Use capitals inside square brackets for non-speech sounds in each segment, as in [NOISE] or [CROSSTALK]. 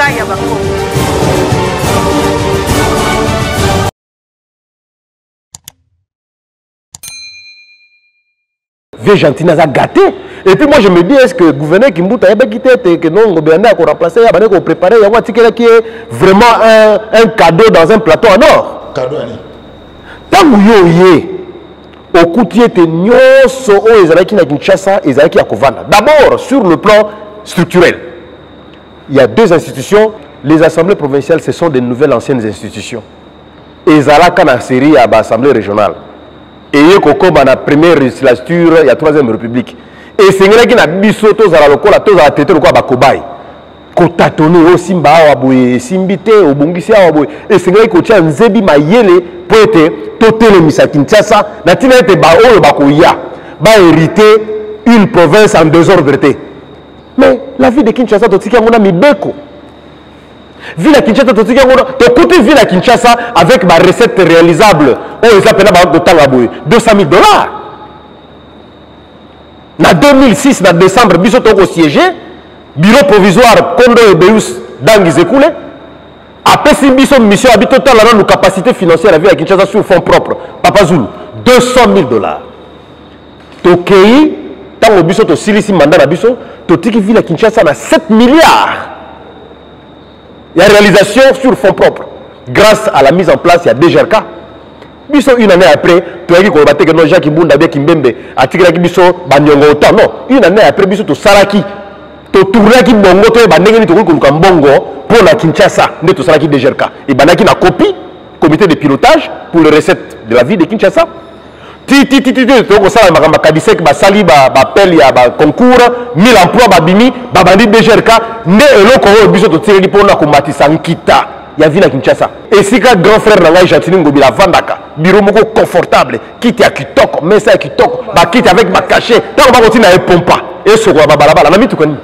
mboka ya aza gâté. Et puis moi je me dis est ce que gouverneur kimbuta ayebaki te ete ke non ngobe yande akoremplace ye abandi koprépare yango atikelaki ye vraiment un, un cadeau dans un plateau en or. Ntango yo oye okuti ete nyonso oyo ezalaki na kinshasa ezalaki ya kovanda. D'abord sur le plan structurel il y a deux institutions. Les assemblées provinciales ce sont des nouvelles anciennes institutions. Ezalaka na série ya baassemblée régionale eye kokóma na première législature ya troisième république. Esengelaki na biso tozala lokola tozala tete lokola bakobai kotatone osimba awa boye esimbi te obongisi awa boye esengelaki kotia nzebi mayele mpo ete totelemisa kinshasa na ntina ete baoyo bakoya. Baherite une province en désordre mais la vie de kinshasa totiki yango na mibeko ville ya kinshasa totiki yango na tokuti ville ya kinshasa avec barecette réalisable oyo eza mpena bakotanga boye 200 000 dollars. Na 2006 na décembre biso tokosiége bureau provisoire kondo ebeus dangi zekule apesi biso mission abi totala nanu capacité financière ya ville ya kinshasa sur fonds propre. Papa zulu 200 000 dollars. Tokei ntango biso tosilisi manda na biso totiki ville ya kinshasa na 7 milliards. Ya réalisation sur fonds propre grâce à la mise en place ya dgrk biso une année après toyaki koloba teke no jacques bunda bia kimbembe atikelaki biso baniongo autant. Non une année après biso tosalaki totournaki bongo toyeba ndenge nini tokoki koluka mbongo mpo na kinshasa. Nde tosalaki dgrk ebandaki na copie comité de pilotage pour les recettes de la ville de kinshasa titititi tokosala makambo ya kadisek basali bapele ya baconcours 1000 emploi babimi babandi dgrk nde eloko oyo biso totikeli mpona komatisa nkita ya ville ya kinshasa. Esika grand frère na ngai gentini ngobila avandaka biro moko confortable kiti ya kitoko mesa ya kitoko bakiti avec bacachet ntango bakotina epompa esokola babalabala na mituka nini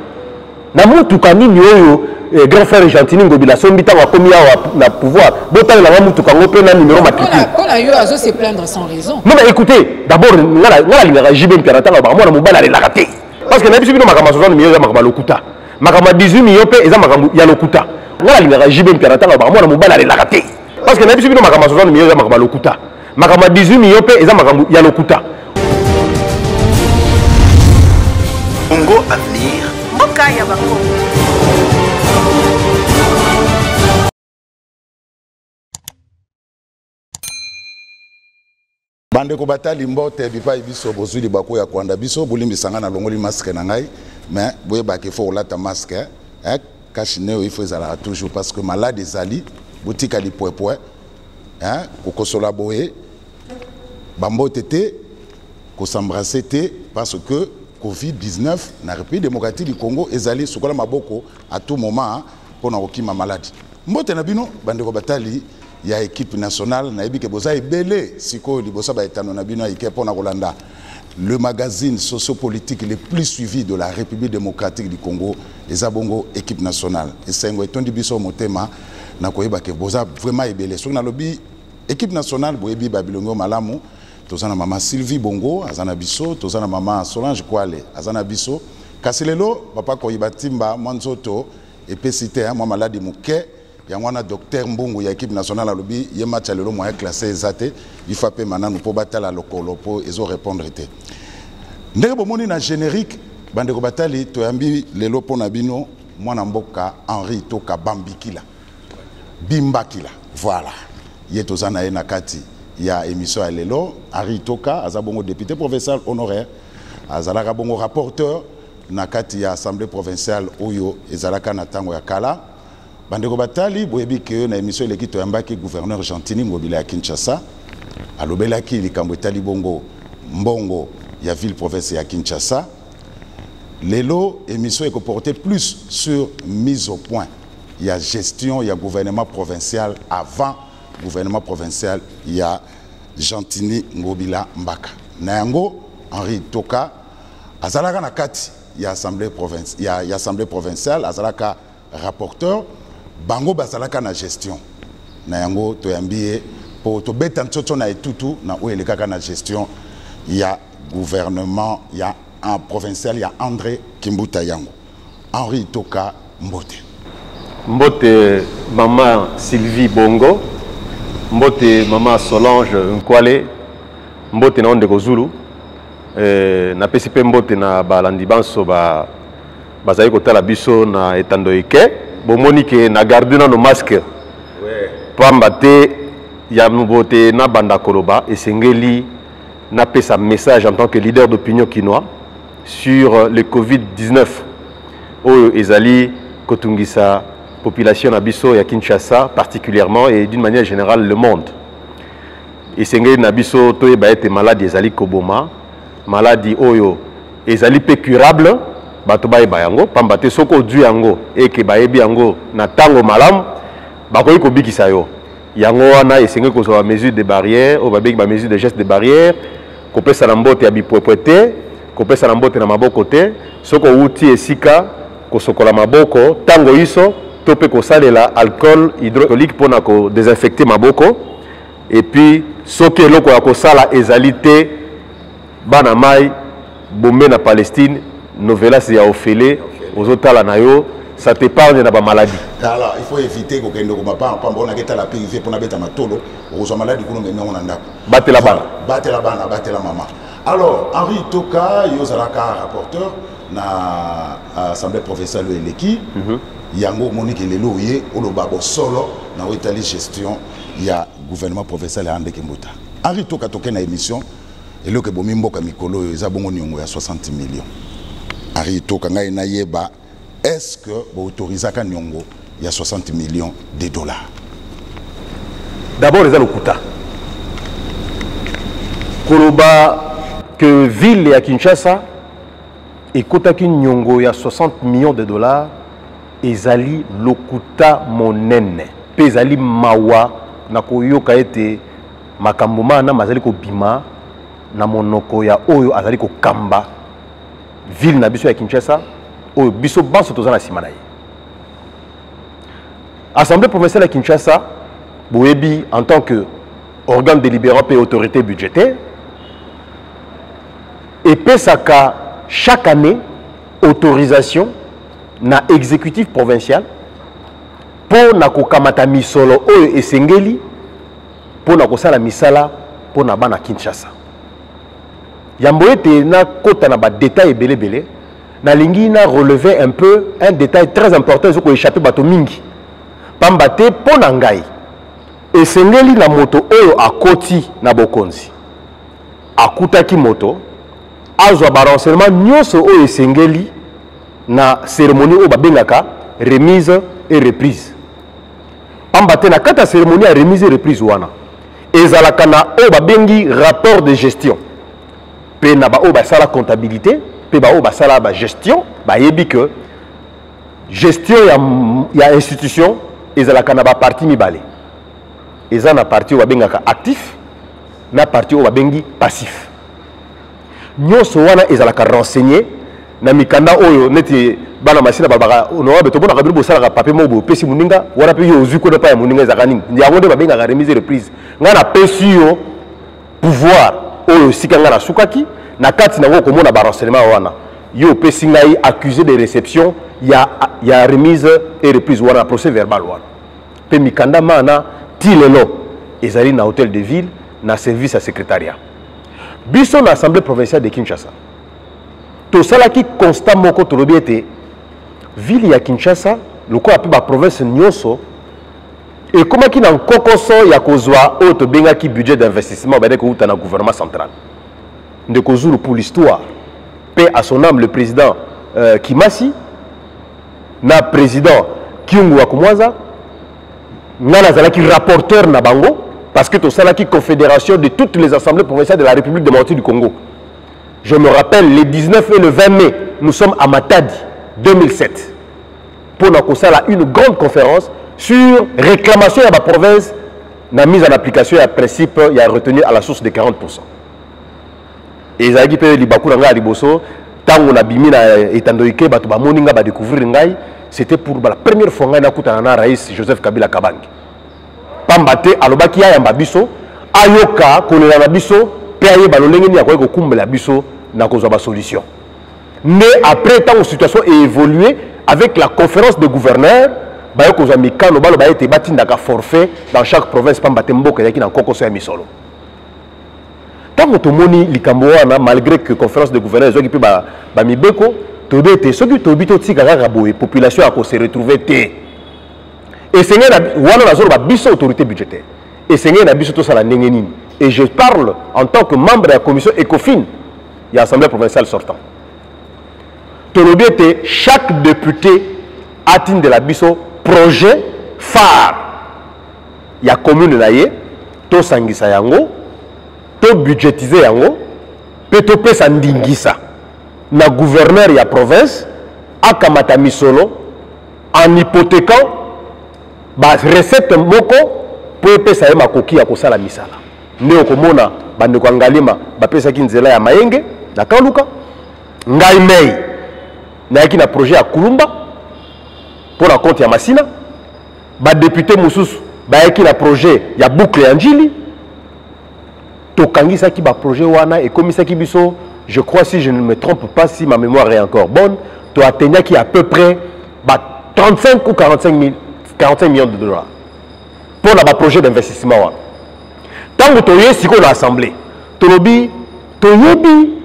na motuka nini oyo eh, grand frère gentini ngobila asombi ntango akomi awa na pouvoir botalelanga motuka yango mpe na numero matricule mpona yo azo se plaindre sans raison. Non mais écoutez d'abord nga nalingaka jibe mpera ntango baka mwana mobali alelaka te. Parce que nayebi so bino makambo ya 60 million eza makambo ya lokuta. Makambo ya 18 million mpe eza makambo ya lokuta. Nga nalingaka jibe mpera ntango baka mwana mobali alelaka te. Parce que nayebi so bino makambo ya 60 million eza makambo ya lokuta. Makambo ya 18 million mpe eza makambo ya lokuta Mboka ya bakongo bandeko batali mbote bipai biso bozwi libaku ya kwanda. Biso bolimbisanga na longoli maske na ngai mais boyebaka ifo kolata maske. Eh, kashi neo ifo ezalaka toujours parce que malade ezali botika lipwepwe eh, kokosola boye bambote te kosembrase te parce que covid-19 na république démocratique du congo ezali sukola maboko à tout moment mpona kokima maladi. Mbote na bino bandeko batali ya équipe nationale boza ebele na kolanda. Le magazine sociopolitique le plus suivi de la république démocratique du congo eza équipe nationale. Esengo etondi biso motema na koyeba ke boza vraiment ebele. Soki nalobi équipe nationale boyebi babilongo malamu toza na mama sylvie bongo aza na biso. Toza na mama solange kwale aza na biso. Kasi lelo papa koyiba timba mwa nzoto epesi te mwa maladi moke. Yango wana docteur mbungu ya équipe nationale alobi ye match ya lelo moyen classé eza te. Ifa mpe mananu mpo batala lokolo mpo ezorépondre te. Ndenge bomoni na générique bandeko batali toyambi lelo mpo na bino mwana mboka henri toka bambikila. Bimbakila voilà. Ye toza na ye na kati ya émission ya lelo henri toka aza bongo député provincial honoraire. Azalaka bongo rapporteur na kati ya assemblée provinciale oyo ezalaka na ntango ya kala. Bandeko batali boyebi ke na émission eleki toyambaki gouverneur gentini ngobila ya kinshasa alobelaki likambo etali bongo mbongo ya ville province ya kinshasa. Lelo émission ekoporte plus sur mise au point ya gestion ya gouvernement provincial avant gouvernement provincial ya gentini ngobila mbaka. Na yango henri toka azalaka na kati ya assemblée, assemblée provinciale azalaka rapporteur bango bazalaka na gestion. Na yango toyambi ye mpo tobeta ntsotso na etutu na oyo elekaka na gestion ya gouvernement ya en provincial ya andré kimbuta yango. Henri toka mbote. Mbote mama sylvie bongo mbote mama solange nkwale mbote na yo ndeko zulu. Eh, napesi mpe mbote na balandi banso ba, bazali kotala biso na etando eke. Bomoni ke na garde nano masque pamba te ya mbote nabanda koloba esengeli napesa message en tant que leader d'opinion kinois sur le covid-19 oyo ezali kotungisa population na biso ya kinshasa particulièrement et d'une manière générale le monde. Esengeli na biso toyeba ete maladi ezali koboma. Maladi oyo ezali curable bato bayeba yango pamba te soki ozwi yango eke na ntango malamu bakoki kobikisa yango wana esengeli kozwa bamesure de barrière oyo babengi bamesure de geste de barrière na maboko kosokola maboko ntango iso to mpe kosalela alcool hydroalcoolique mpona kodesinfecte maboko. Epuis soki eloko ya kosala ezali te bana mai bombe na palestine novelas ya ofele ozotala na yo ça t'épargne na bamaladi alors il faut éviter kokende komapamba pamba onaki etala privé mpona beta matolo okozwa maladi kuna omemango na ndako batela bana batela bana batela mama alors henri toka yo ozalaka rapporteur na assemblée provinciale oyo eleki yango omoniki lelo oye oloba bosolo na oyo etali gestion ya gouvernement provincial ya andeke mbuta henri toka toke na émission eloko ebomi mboka mikolo oyo eza bongo niongo ya 60 millions. Henri toka ngai nayeba est ce que baautorisaka niongo ya 60 millions de dollars? D'abord eza lokuta. Koloba que ville ya kinshasa ekotaki niongo ya 60 millions de dollars ezali lokuta monene. Mpe mawa na koyoka ete makambo mana azali kobima na ya oyo azali kokamba. Ville na biso ya kinshasa oyo biso banso toza na nsima na ye. Assemblée provinciale ya kinshasa boyebi en tant que organe délibérant mpe autorité budgétaire epesaka chaque année autorisation na exécutif provincial mpo na kokamata misolo oyo esengeli mpo na kosala misala mpo na bana kinshasa. Yambo ete nakota na badetail ebelebele nalingi na relever un peu un détail très important ezoki koéchappe bato mingi. Pamba te mpo na ngai esengeli na moto oyo akoti na bokonzi. Akutaki moto azwa barenseignement nyonso oyo esengeli na cérémonie oyo babengaka remise et reprise. Pamba te na kati cérémonie ya remise et reprise wana ezalaka na oyo babengi rapport de gestion. Mpe na baoyo basala comptabilité mpe baoyo basala bagestion bayebi ke gestion ya, ya institution ezalaka na baparti mibale. Eza na parti oyo babengaka actif na parti oyo babengi passif. Nyonso wana ezalaka renseigné na mikanda neti bana tomonaka bino bosalaka papier moko yo ya babengaka remise reprise ngai napesi yo pouvoir na kati wana. Yo ngai accusé de réception ya, ya remise et reprise wana na procès verbal wana. Mikanda mana ti ezali na hôtel de ville na service ya secrétariat. Biso na assemblée provinciale de kinshasa tosalaki constat moko tolobi ete ville ya kinshasa lokola mpe baprovince nyonso ekomaki na nkokoso ya kozwa oyo tobengaki budget d'investissement bayede kouta na gouvernement central. Pour l'histoire. Mpe à son âme le président euh, kimasi na président kiungu wa kumwaza nazalaki rapporteur na bango parce que tosalaki confédération de toutes les assemblées provinciales de la république démocratique du congo je me rappelle le 19 et le 20 mai nous sommes à matadi 2007 pour na kosala une grande conférence sur réclamation ya baprovince na mise en application ya principe ya retenir à la source de 40 ezalaki mpe libaku na ngai ya liboso ntango nabimi na etandoike bato bamoni ngai badécouvrir ngai c'était pour la première fois ngai na rais joseph kabila kabange pamba te alobaki ayamba biso ayoka kolela na biso mpe ayeba lolenge nini akoki biso basolution nde après ntango situation évolué avec la conférence de gouverneur baye kozwa mikano baloba ete forfait dans chaque province pamba te mboka ezalaki na nkokoso ya misolo. Ntango tomoni likambo wana malgré que conférence de gouverneur ezwaki mpe ba- bamibeko toyebi ete soki toyebi totika kaka boye population ya kose retrouve te. Esengeli na wana nazoloba biso autorité budgétaire. Et je parle en tant que membre ya commission ecofine ya assemblée provinciale sortant. Tolobi ete chaque député atindela biso projet phare. Ya commune na ye tosangisa yango tobudgétize yango mpe topesa ndingisa. Na gouverneur ya province akamata misolo en hypothéquant barecette moko mpo epesa ye makoki ya kosala misala nde okomona bandeko ya ngalima bapesaki nzela ya mayenge na kaluka ngai mei nayaki na projet ya kulumba mpo na compte ya masina. Badepute mosusu bayaki na projet ya boucle ya njili. Tokangisaki baprojet wana ekomisaki biso. Je crois si je ne me trompe pas si ma mémoire est encore bonne toatteignaki à peu près ba 35 ou 45, mille- 45 millions de dollars. Mpo na baprojet d'investissement wana ntango toye sikoyo na assemblée tolobi toyebi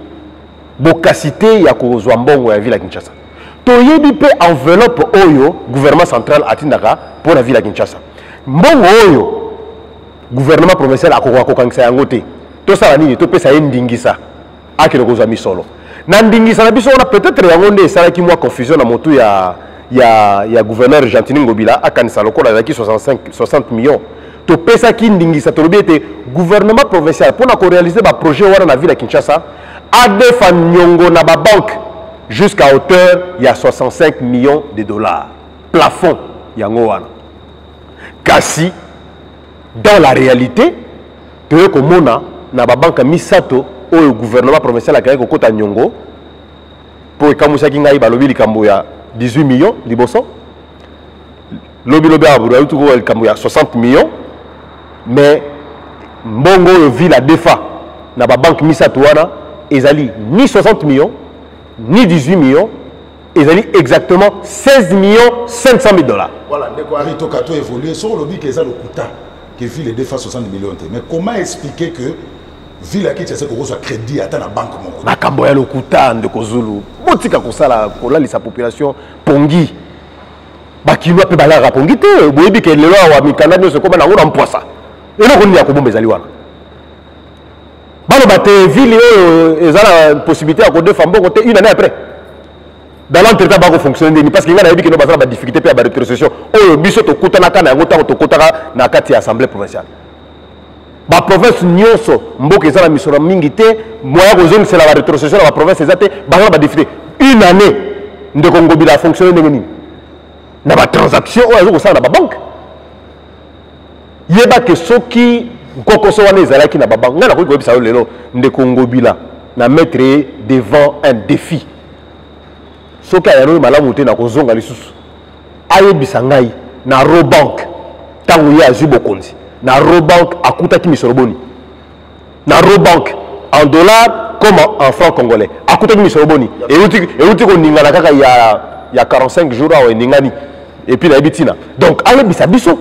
bokasi te ya kozwa mbongo ya ville ya kinshasa. Toyebi mpe enveloppe oyo gouvernement central atindaka mpo na ville ya kinshasa. Mbongo oyo gouvernement provincial akokoka kokangisa yango te. Tosala nini? Topesa ye ndingisa. Akende kozwa misolo. Na ndingisa na biso wana peut-être yango nde esalaki mwa confusion na motu ya, ya, ya gouverneur gentini ngobila akanisa lokola ezalaki 65 60 millions topesaki ndingisa tolobi ete gouvernement provincial mpona korealize baprojet wana na ville ya kinshasa adefa niongo na babanke jusqu'à hauteur ya 65 millions de dollars. Plafond yango wana. Kasi dans la réalité toye komona na babanka misato oyo gouvernement provincial akaki kokɔta niongo mpo ekamwisaki ngai balobi likambo ya 18 millions liboso. Lobilobi awa likambo ya 60 millions mais mbongo oyo ville adefa na babanke misato wana ezali ni 60 millions ni 18 millions ezali exactement 16 millions 500 000 dollars. Voilà ndeko ari toka to évoluer soko olobi ke eza lokuta ke ville edefa 60 millions te. Mais comment expliquer que ville ya kinshasa kokozwa crédit ata na banque moko? Makambo ya lokuta ndeko zulu botika kosala kolalisa population pongi. Bakilwa mpe balaka pongi te boyebi ke lelo awa mikanda nyonso ekoma nango na mpwasa eloko nini ya kobomba ezali wana baloba te ville oyo eza na possibilité ya kodefa mbongo te une année après. Dans l'entretemps bakofonctionne ndeni parce que ngai nayebi keno baza na badifficulté mpe ya baretrocession oyo biso tokutanaka na yango ntango tokutaka na kati ya assemblée provinciale. Baprovince nyonso mboka eza na misolo mingi te moya kozongisela baretrocession na baprovince eza te baza na badifficulté une année ndeko ngobila afonctionne ndenge nini? Na batransaction oyo aza kosala na babanke yeba ke soki nkokoso wana ezalaki na babanke ngai nakoki koyebisa yo lelo ndeko ngobila na mettre ye devant un défi. Soki ayanoyi malamu te na kozonga lisusu. Ayebisa ngai na robank ntango ye azwi bokonzi. Na robank akutaki misolo boni. Na robank en dollar comme en, franc congolais akutaki misolo boni. Euti koningana kaka ya, ya 45 jours awa eningani. Epuis nayebi ntina donc ayebisa biso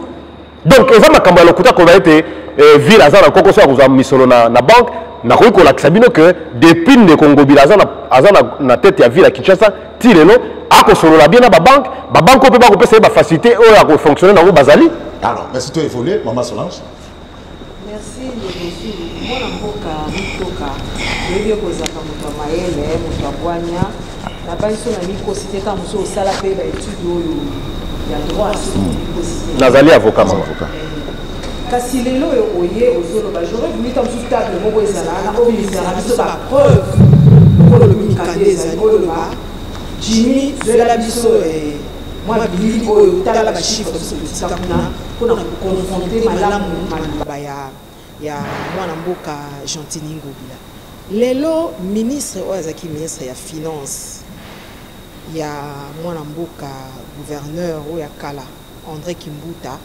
donc eza makambo ya lokuta ete eh, ville aza na nkokoso ya kozwa misolo na, na banke nakoki kolakisa bino ke depuis ndeko ngobila aza na, aza na, na tete ya ville ya kinshasa ti lelo akosolola bien na babanke babanke oyo mpe bakopesa ye bafacilité oyo akofonctionne nango bazali. Alors merci to évoluer mama solange. Merci lekozulu mwana mboka mitoka oyebi ekozalaka moto ya mayele moto ya bwanya. Na biso na mikosi te kaka mosu osala mpe baétude oyo ya droit soki mikosi te nazali avocat mama. Kasi lelo oyo oye ozoloba j'aurais voulu ta mosusu table moko ezala wana obimisaka biso bapreuve oyo olobi mikande ezali oloba jimi zwela biso eh, mwa bilili oyo tala bashifre biso totika kuna mpona kokonfronte malamu maloba ya ya mwana mboka gentini ngobila lelo ministre oyo azalaki ministre ya finance ya mwana mboka gouverneur oyo ya kala andré kimbuta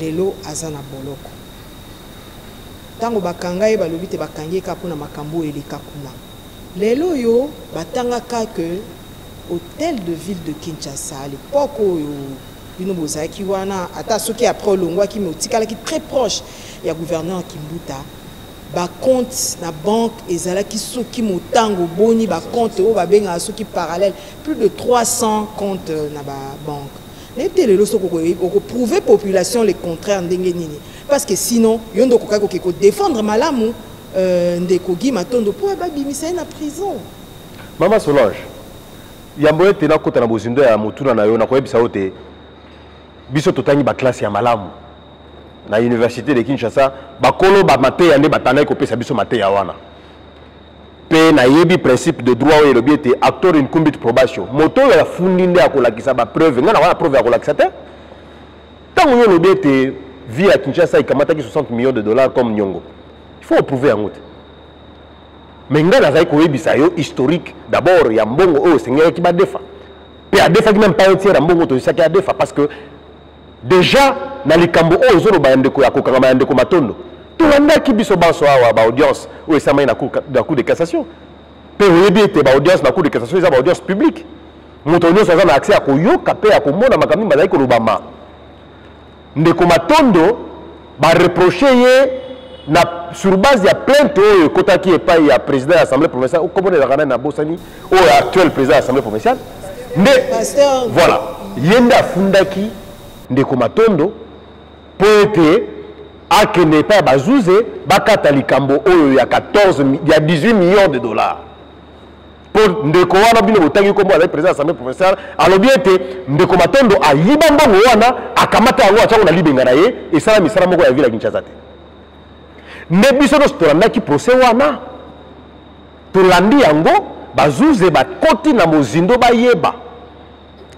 lelo aza na boloko. Ntango bakanga ye balobi te bakangi ye kaka mpona makambo oyo eleka kuna. Lelo oyo batangaka ke hôtel de ville de kinshasa à l'époque oyo bino bozalaki wana ata soki après olongwaki me otikalaki très proche ya gouverneur kimbuta bacompte na banque ezalaki soki motango oboni bacompte oyo babengaka soki parallèle. Plus de 300 compte na babanque nayebi te lelo soki okoprouve population le contraire ndenge nini? Parce que sinon yo nde okokaki koke kodéfendre malamu euh, ndeko gi matondo mpo babimisa ye na prison. Mama solange yambo ete nakota na bozindo ya motuna na yo nakoyebisa yo te biso totangi baklasse ya malamu na université de kinshasa bakolo bamateya nde batandaki kopesa biso mateya wana. Mpe nayebi principe de droit oyo elobi ete acteur incumbit probation. Moto oyo afundi nde akolakisa bapreuve ngai na wana preuve akolakisa te. Ntango yo olobi ete vie ya kinshasa ekamataki 60 millions de dollars comme nyongo? Il faut oprouve yango te. Me ngai nazali yo historique d'abord ya mbongo oyo esengelaki badefa. Mpe adefaki meme pa tiere ya mbongo tozisaki adefa parce que déjà na likambo oyo ezoloba ya ndeko ya kokangama ya ndeko matondo tolandaki biso banso awa baaudience oyo esamai na cour de cassation. Mpe oyebi ete baaudience na cour de cassation eza baaudience publique. Moto nyonso aza na accès ya koyoka mpe ya komona makambo nini bazali kolobama. Ndeko matondo bareproche ye na sur base ya plainte oyo ekotaki epai ya président ya assemblée provinciale. Okomona ezalaka nani na bosani oyo actuel président ya assemblée provinciale. Nde voilà. Ye nde afundaki ndeko matondo mpo ete akende epai ya bazuze bakata likambo oyo ya 14 mi- ya 18 millions de dollars. Mpo ndeko wana bino botangi kombo azali président assemblée provinciale alobi ete ndeko matondo ayiba mbongo wana akamata yango atiango na libenga na ye esala misala moko ya ville ya kinshasa te. Nde biso nyonso tolandaki procès wana tolandi yango bazuze bakoti na mozindo bayeba.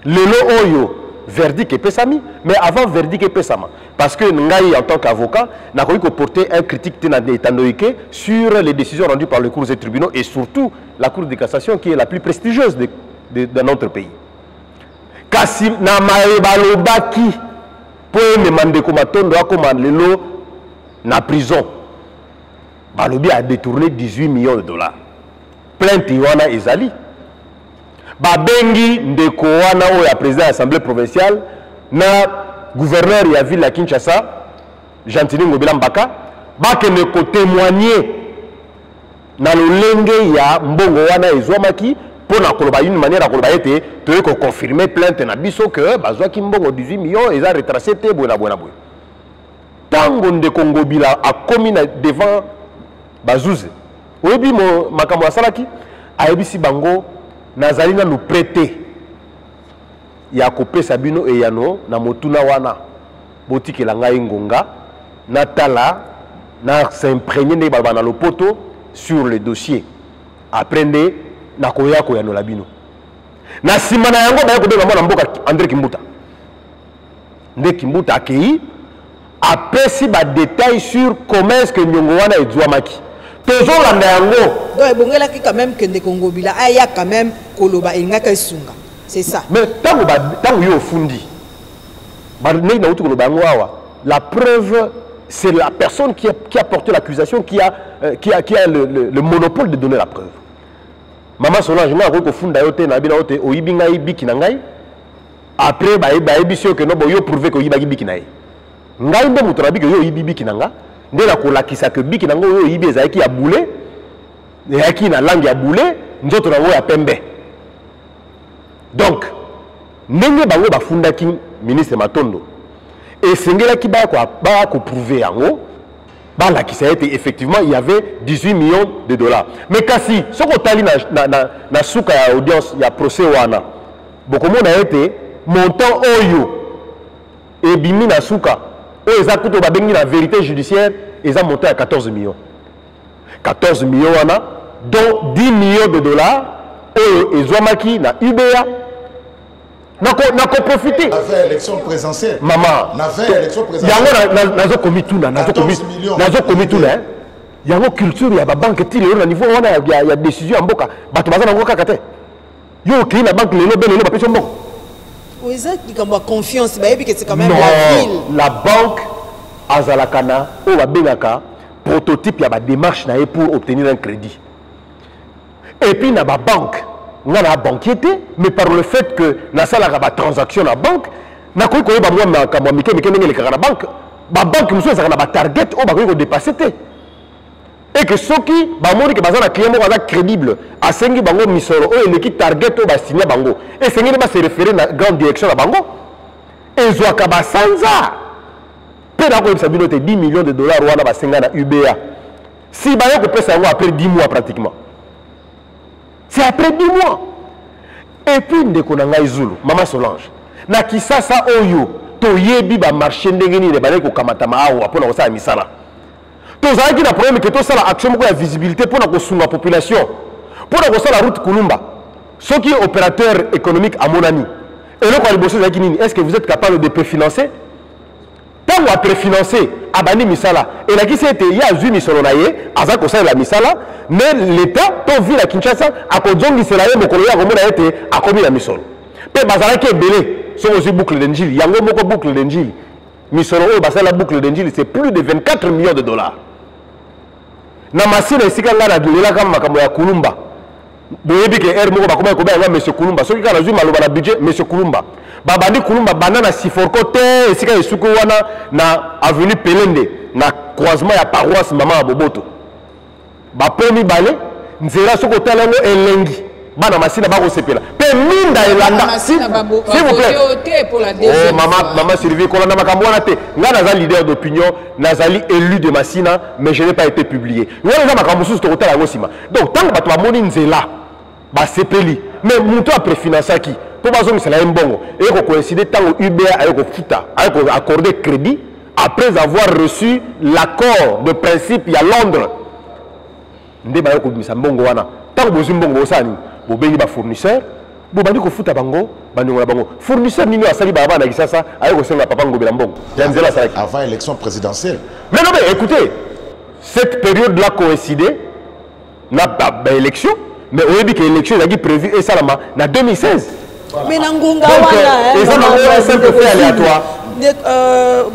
Lelo oyo verdict epesami mais avant verdict epesama parce que ngai en tant qu'avocat nakoki koporter un critique sur les décisions rendues par les cours et tribunaux et surtout la cour de cassation qui est la plus prestigieuse de, de, de notre pays. Kasi na mayeba alobaki mpo emema ndeko matondo na prison. Balobi adétourné 18 millions de dollars. Plainte wana ezali babengi ndeko wana oyo ya président ya assemblée provinciale na gouverneur ya ville ya kinshasa gentili ngobila mbaka bakende kotémoigne na lolenge ya mbongo wana ezwamaki mpo na koloba une manière ya koloba ete toyei koconfirme plainte na biso ke bazwaki mbongo 18 millions eza retrace te boye na boye na boye. Ntango ndeko ngobila akomi na devant bazuze oyebi makambo asalaki ayebisi bango nazali nanu prete ya kopesa bino eyano na motuna wana. Botikela ngai ngonga natala na s'imprégner ndenge baloba na lopoto sur le dossier. Après nde nakoya koyanola bino. Na nsima na yango baye kobenga mwana mboka andré kimbuta. Nde kimbuta akei apesi badetail sur comment est ce que niongo wana ezwamaki tozolanda yango donc ebongelaki quand même ke ndeko ngobila aya quand même koloba elingaki esunga. C'est ça. Mais ntango ntango yo ofundi ndenge nauti koloba yango awa la preuve c'est la personne qui a, qui a porté l'accusation qui a, euh, qui a, qui a le, le, le monopole de donner la preuve. Mama solange ngai akoki kofunda yo te nayebi na yo te oyibi ngai biki na ngai. Après baye- bayebisi yo ke no bo yo prouve ke oyibaki biki na ye. Ngai nde moto na biki yo oyibi biki na nga nde nakolakisa ke biki na nga oyo oyibi ezalaki ya bule ezalaki na langue ya bule nzoto na yango ya pembe. Donc ndenge bango bafundaki ministre matondo esengelaki baya koprouve yango balakisa ete effectivement il y avait 18 millions de dollars. Mais kasi soki otali na, na, na, na suka ya audience ya procès wana bokomona ete montant oyo ebimi na suka oyo eza kutu babengi na vérité judiciaire eza montant ya 14 millions 14 millions wana dont 10 millions de dollars oyo ezwamaki na uba nako nakoprofite On a fait élection présidentielle. mama On a fait élection présidentielle. yango na- na- nazokomi tuna nazokomi 14 millions. nazokomi tuna yango culture ya babanke ti lelo na niveau wana ya, décision ya mboka bato baza nango kaka te yo okei na banke lelo be lelo bapesi yo mbongo oyo eza likambo ya confiance c'est quand même la ville la banque azalaka na oyo babengaka prototype ya badémarche na ye pour obtenir un crédit et puis na babanque nga na banquier te mais par le fait que nasalaka batransaction na banque nakoki koyeba mwa makambo ya mike mike ndenge elekaka na banke babanke mosusu ezalaka na batarget oyo bakoki kodepasse te eke soki bamoni ke baza na client moko aza crédible asengi bango misolo oyo eleki target oyo basinya bango. Esengeli base référé na grande direction na bango. Ezwaka basanza mpe nakoyebisa bino te 10 millions de dollars wana basenga na uba si baye kopesa yango après 10 mois pratiquement. C'est après 10 mois. Et puis ndeko na ngai zulu mama solange na kisasa oyo toyebi bamarché ndenge nini ebandaki kokamatama awa mpona kosala misala tozalaki na problème ke tosala action moko ya visibilité mpona kosunga population mpona kosala route kulumba soki opérateur économique amonani eloko ya liboso ezalaki nini? Est ce que vous êtes capable de préfinancer? Ntango apréfinancer abandi misala. Elakisi ete ye azwi misolo na ye aza kosalela misala mais l'état to ville ya kinshasa akozongisela ye mokolo ye akomona ete akomi na misolo. Mpe bazalaki ebele soki ozwi boucle de njili yango moko boucle de boucle de njili c'est plus de 24 millions de dollars na masina esika ngai nalelaka makambo ya kulumba boyebi ke aire moko bakomaki kobenga yango monsieur kulumba soki kaka nazwi maloba na budget monsieur kulumba babandi kulumba banda na siforko te esika esuki wana na avenue pelende na croisement ya paroisse mama ya boboto. Bapo mibale nzela soki otala yango elengi bana masina bakosepela mpe minda elanda. Oh, mama, mama Sylvie kolanda makambo wana te. Ngai naza leader d'opinion nazali élu de masina mais je n'ai pas été publié. Wana eza makambo mosusu tokotala yango nsima donc ntango bato bamoni nzela basepeli. Mais moto apréfinansaki mpo bazongisela ye mbongo. Eye kocoïncide ntango uba aye kofuta aye koaccorde crédit après avoir reçu l'accord de principe ya londres. Nde baye kobimisa mbongo wana. Ntango bozwi mbongo bosala nini bobengi bafournisseur bobandi kofuta bango bandeko na bango. Fournisseur nini asali balabala na kisasa aye kosenga papa ngobela mbongo. Ya nzela asalaki avant élection présidentielle. Mais non mais écoutez cette période là coïncidé na baélection mais oyebi ke élection ezalaki prévu esalama na 2016 me na ngonga wana euh, eza na oyo simple fait aléatoire.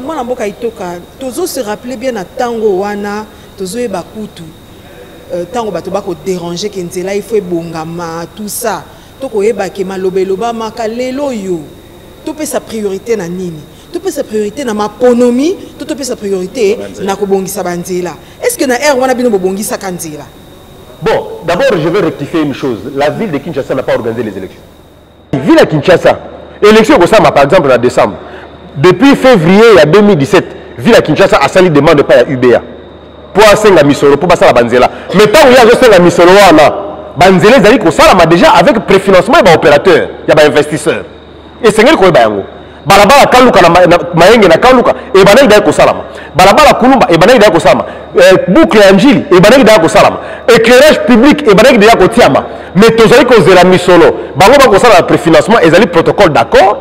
mwana mboka itoka tozose rappele bien na ntango wana tozoyeba kutu. euh, ntango bato bakoderange ke nzela ifo ebongama tout ça tokoyebake maloba elobamaka lelo oyo topesa priorité na nini? Topesa priorité na maponomi to topesa priorité na kobongisa banzela est ce que na ere wana bino bobongisaka nzela? Bon, d'abord, je vais rectifier une chose. La ville de Kinshasa n'a pas organisé les élections. Ville de Kinshasa, élection Kosama, par exemple, en décembre. Depuis février il y a 2017, ville de Kinshasa a sali demande pas à UBA. Pour asenga misolo, pour passer la banzela. Mais tant qu'il y a asenga misolo wana, banzela ezali kosalama déjà avec préfinancement ya baopérateur, ya bainvestisseur. esengeli koyeba yango. Balabala kaluka na mayenge na kaluka ebandaki daya kosalama balabala kulumba ebandaki daya kosalama Eh, boucle ya njili ebandaki daya kosalama éclairage public ebandaki deya kotiama mais tozali kozela misolo. Bango bakosala na préfinancement ezali protocole d'accord.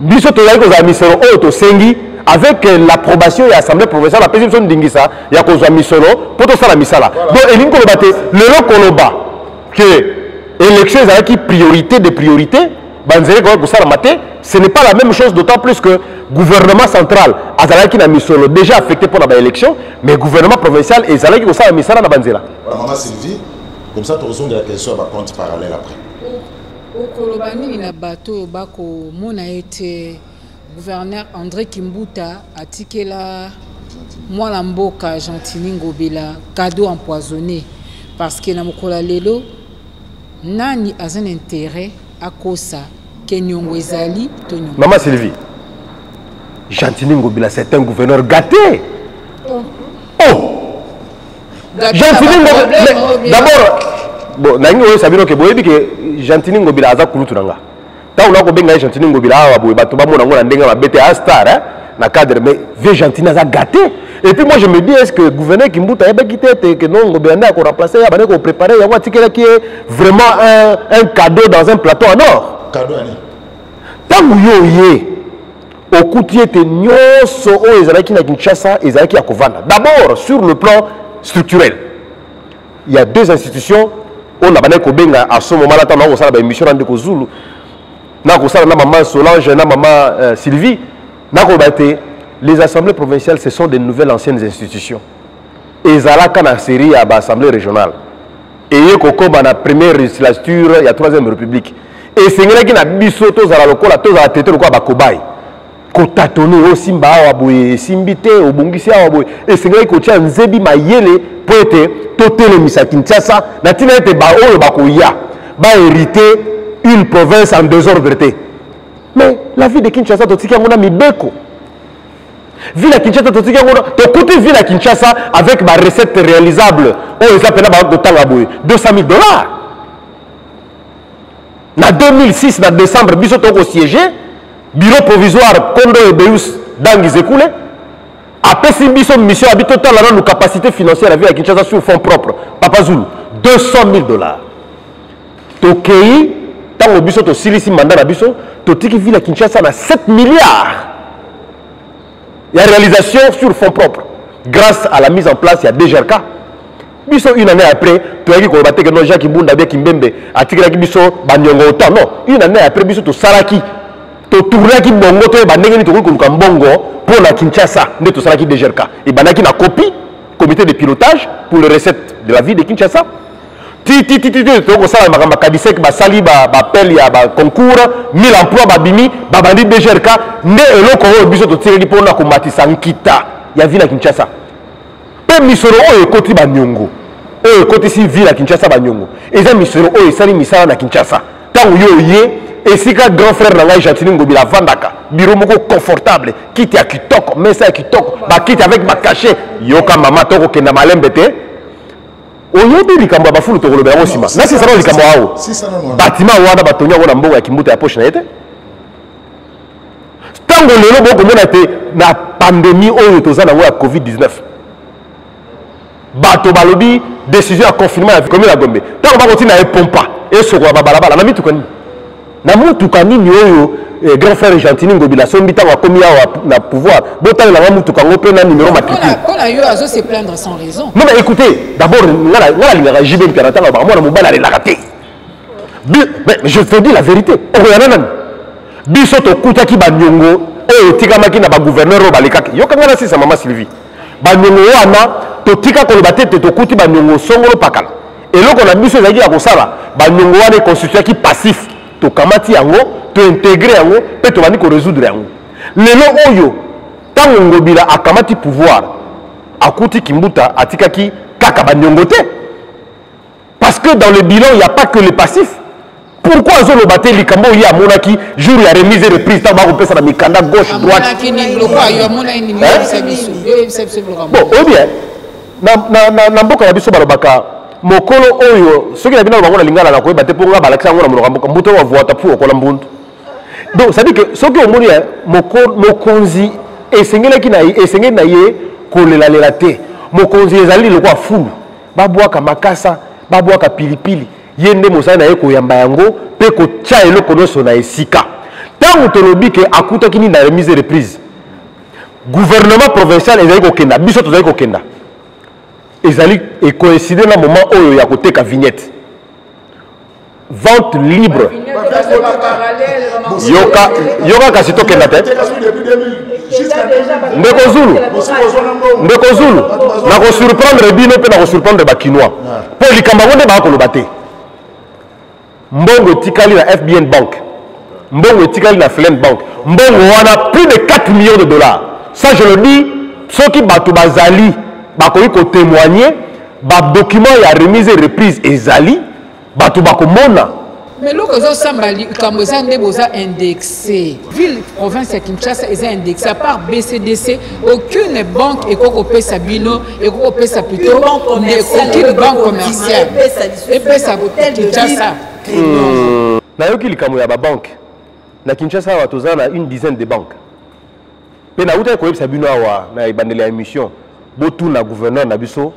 Biso tozali kozala misolo oyo tosengi avec euh, l'approbation ya assemblée provinciale apesi biso ndingisa ya kozwa misolo mpo tosala misala. Donc elingi koloba te lelo koloba ke élection ezalaki priorité de priorité banzeli koki kosalama te ce n'est pas la même chose d'autant plus que gouvernement central azalaki na misolo déjà affecté mpona baélection mais gouvernement provincial ezalaki kosala misala na banzela Voilà, maman Sylvie, comme ça, de la question à ma compte parallèle après. okoloba nini na bato oyo bakomona ete gouverneur andré kimbuta atikela mwana mboka gentini ngobela cadeau empoisonné. Parce que na mokolo ya lelo nani aza na intérêt akosa ke niongo ezali to niongo maman sylvie gentini ngobila c'est un gouverneur gâté. Oh! Gâté gentini Ngobila- oyo bien. d'abord bon nangi oyesa bino ke boyebi ke gentini ngobila aza kulutu na nga ntango nakobenga ye gentini ngobila awa boye bato bamona ngo na ndenge mabe te a star hein, na cadre mais vieux gentini aza gâté. Et puis moi je me dis est ce que gouverneur kimbuta ayebaki te ete ke non ngobila nde akoremplace ye abandi kopréparer yango atikelaki ye vraiment un, un cadeau dans un plateau en or. Ntango yo oye okuti ete nyonso oyo ezalaki na kinshasa ezalaki ya kovanda d'abord sur le plan structurel il y a deux institutions oyo na bandaki kobenga à ce moment là ntango nakosala baémission na ndeko zulu nakosala na mama solange na mama euh, sylvie. Nakoloba ete les assemblées provinciales ce sont des nouvelles anciennes institutions. Ezalaka na série ya baassemblée régionale eye kokóma na première législature ya troisième république. Esengelaki na biso tozala lokola tozala tete lokola bakobai kotatone oyo simba awa boye esimbi te obongisi awa boye. Esengeli kotia nzebi mayele mpo ete totelemisa kinshasa na ntina ete baoyo bakoya baherite une province en désordre mais la vie de kinshasa totiki yango na mibeko ville ya kinshasa totiki yango tokuti ville ya kinshasa avec barecette réalisable oyo eza mpena baa kotanga boye 200 000 dollars. Na 2006 na décembre biso tokosiége bureau provisoire kondo ebeus dangi ekule apesi biso mission abi totala nanu capacité financière ya vie ya kinshasa sur fonds propre papa zulu 200 000 dollars. Tokei ntango biso tosilisi manda na biso totiki ville ya kinshasa na 7 milliards. Ya réalisation sur fonds propre grâce à la mise en place ya dgrk biso une année après toyaki koloba teke no jacques bunda bia kimbembe atikelaki biso baniongo autant. Non une année après biso tosalaki totournaki bongo toyeba ndenge nini tokoki koluka mbongo mpo na kinshasa nde tosalaki dgrk ebandaki na copie comité de pilotage pour les recettes de la ville de kinshasa titititi tokosala makambo. Kadisek basali bapele ya baconcours 1000 emploi babimi babandi dgrk nde eloko oyo biso totikaki mpona komatisa nkita ya ville ya kinshasa. Mpe misolo oyo ekoti baniongo oyo ekotisi ville ya kinshasa baniongo eza misolo oyo esali misala na kinshasa. Ntango yo oye esika grand frère na ngai gentili ngobila avandaka biro moko confortable kiti ya kitoko mesa ya kitoko bakiti avec bacachet yoka mama tokokenda malembe te oyebi likambo ya bafulu tokolobela yango nsima nasisana likambo awo batima wana batongi yango na mbongo ya kimbuta ya poshe na ye te. Ntango lelo bokomona te na pandémie oyo toza nango ya covid-19. Bato balobi décision ya confinement ya commune ya gombe. Ntango bakotina epompa esokola babalabala. Na mituka nini na mutuka nini oyo eh, grand frère gentini ngobila sombi ntango akomi awa na pouvoir botalelanga mutuka yango mpe na numéro matricule. mpona yo azo se plaindre sans raison. Non mais écoutez d'abord nga nalingaka jibe mpia na ntango baka mwana mobali alelaka te. Bi- mais je te dis la vérité okoyana nani? Biso tokutaki baniongo oyo etikamaki na bagouverneur oyo balekaki. Yokanga na sisa mama sylvie. Baniongo wana totika koloba te te tokuti baniongo songolo pakala. Eloko na biso ezalaki ya kosala baniongo wana econstituaki passif tokamati yango tointegre yango mpe tobandi korésoudre yango. Lelo oyo ntango ngobila akamati pouvoir akuti kimbuta atikaki kaka baniongo te. Parce que dans le bilan il n'y a pas que le passif pourquoi azoloba te likambo oyo ye amonaki jour ya remise et reprise ntango bakopesa na mikanda gauche droite? amonaki nini biloko ayo amonaki nini Hein? yoyebisa biso yoyebisa biso biloko bon oyo bien na, na, na, na mboka na biso balobaka mokolo oyo soki na bino bango na lingala na koyeba te mpo nga balakisa yango na monoko ya mboka mbuto oyo avoata pu okola mbundu. Donc cestadire que soki omoni ya moko- mokonzi esengelaki na ye esengeli na ye kolelalela te. Mokonzi ezali loko ya fulu babwaka makasa babwaka pilipili. Ye nde mosali na ye koyamba yango mpe kotya eloko nyonso na esika. Ntango tolobi ke akutaki nini na remise reprise gouvernement provincial ezali kokenda. Biso tozali kokenda ezali ekoincide na moment oyo ya koteka vignette. Vente libre. Yoka yoka kasi tokenda te. Ndeko zulu ndeko zulu nakosurprendre bino mpe nakosurprendre bakinois mpo likambo yango nde baka koloba te. Mbongo etikali na fbn bank. Mbongo etikali na flen bank. Mbongo wana plus de 4 millions de dollars. Ça je le dis soki bato bazali bakoki kotémoigne badocument ya remise et reprise ezali bato bakomona. Mais eloko ezosamba likambo eza nde boza indexé. Ville province ya kinshasa eza indexé. À part bcdc aucune banque ekoki kopesa bino ekoki kopesa plutôt aucune banque commerciale. epesa kinshasa. Nayoki likambo ya babanke na kinshasa awa toza na une dizaine de banque mpe nautaki koyebisa bino awa na ebandeli ya émission botuna gouverneur na biso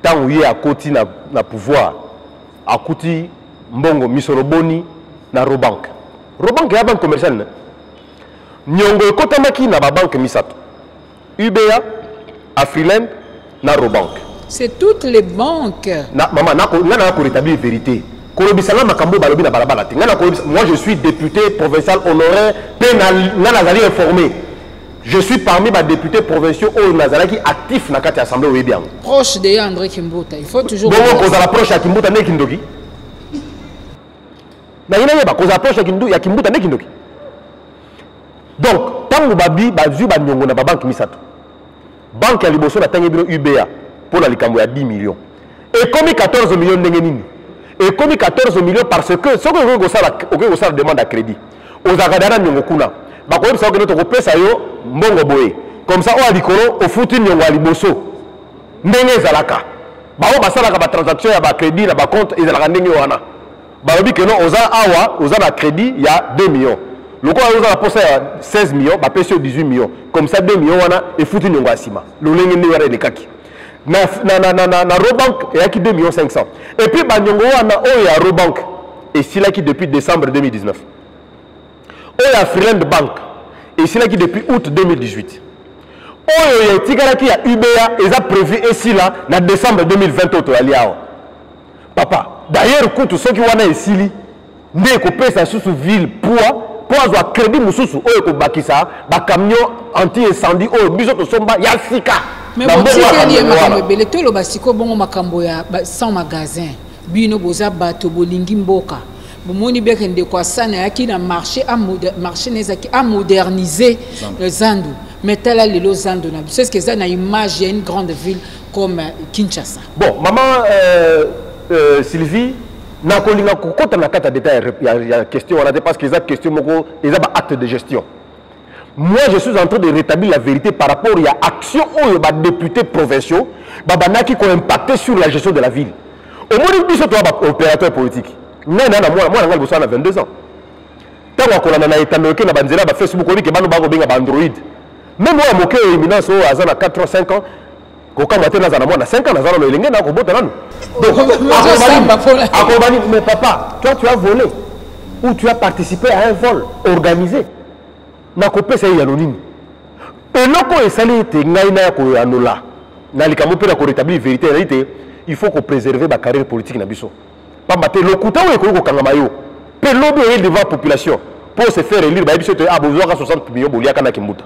ntango ye akoti na, na pouvoir akuti mbongo misolo boni na robank. Robank ya banque commerciale ne niongo ekotamaki na babanke misato. Uba afriland na robank. C'est toutes les banques. Na mama nga na korétablir vérité. Kolobisanga makambo balobi na balabala te. Nga na kolobisa moi je suis député provincial honoraire mpe na- nga nazali informé je suis parmi badéputé provinciaux oyo nazalaki actif na kati ya assemblée oyebi yango proche de andré kimbuta. Il faut toujours bongo kozala proche ya kimbuta nde kindoki? Naye nayeba kozala proche ya Kindu- ya kimbuta kindoki? Donc ntango babi na babanke misato. Banke ya liboso natangi bino uba mpo na likambo ya 10 million ekomi 14 million ndenge nini ekomi 14 million parce que soki okoki kosala okoki kosala demande ya crédit ozalaka deya na niongo kuna bakoyebisa okende tokopesa yo mbongo boye. Ça oyo ya likolo ofuti niongo ya liboso. Ndenge ezalaka. Bango basalaka batransaction ya bacrédit na bacompte ezalaka ndenge wana. Balobi keno oza awa oza na crédit ya 2 millions. Lokola oza na posa ya 16 millions bapesi yo 18 millions. Comme ça 2 millions wana efuti niongo ya nsima. Lolenge nde wana elekaki. Na, na, na, na, na, na robank eyaki 2 millions 500 et puis baniongo wana oyo ya robank esilaki depuis décembre 2019 oyo ya freeland bank esilaki depuis août 2018 oyo etikalaki ya uba eza prévu esila na décembre 2020 oyo toyali awa. Papa d'ailleurs kutu soki wana esili nde ekopesa susu ville poids mpo azwa crédit mosusu oyo ekobakisa bacamion anti incendie oyo biso tosomba ya sika. Me botikeli ye makambo ebele toloba sikoyo bongo makambo ya sans magasin. Bino boza bato bolingi mboka bomoni beke ndeko asani ayaki na marché marché na ezalaki amodernise zandu. mais tala lelo zandu na biso estce eza na image ya une grande ville comme euh, kinshasa? Bon mama euh, euh, sylvie nakolinga kokɔta na kati ya détail ya, question wana te parce que eza question moko eza baacte de gestion. Moi je suis en train de rétablir la vérité par rapport ya action oyo badéputés provinciaux babandaki koimpacte sur la gestion de la ville. Omoni biso toya baopérateur politique ngai na na mwana mwana ngai liboso na 22 ans. Ntango akolanda na na banzela ya bafacebook olike bano bakobenga baandroid meme oyo moke oyo éminence oyo aza na 4 ans 5 ans kokamba te naza na mwana 5 ans naza nano elenge na akobani mais papa toi tu as volé ou tu as participé à un vol organisé. Nakopesa ye yano nini eloko oyo esali ete ngai naya koyanola na likambo mpe na korétablir vérité ezali te il faut kopréserve bacarrière politique na biso pamba te lokuta oyo ekoki kokangama yo mpe lobi oye devant population. Mpo se faire élire bayebi biso te bozwaka 60 million boliaka na kimbuta.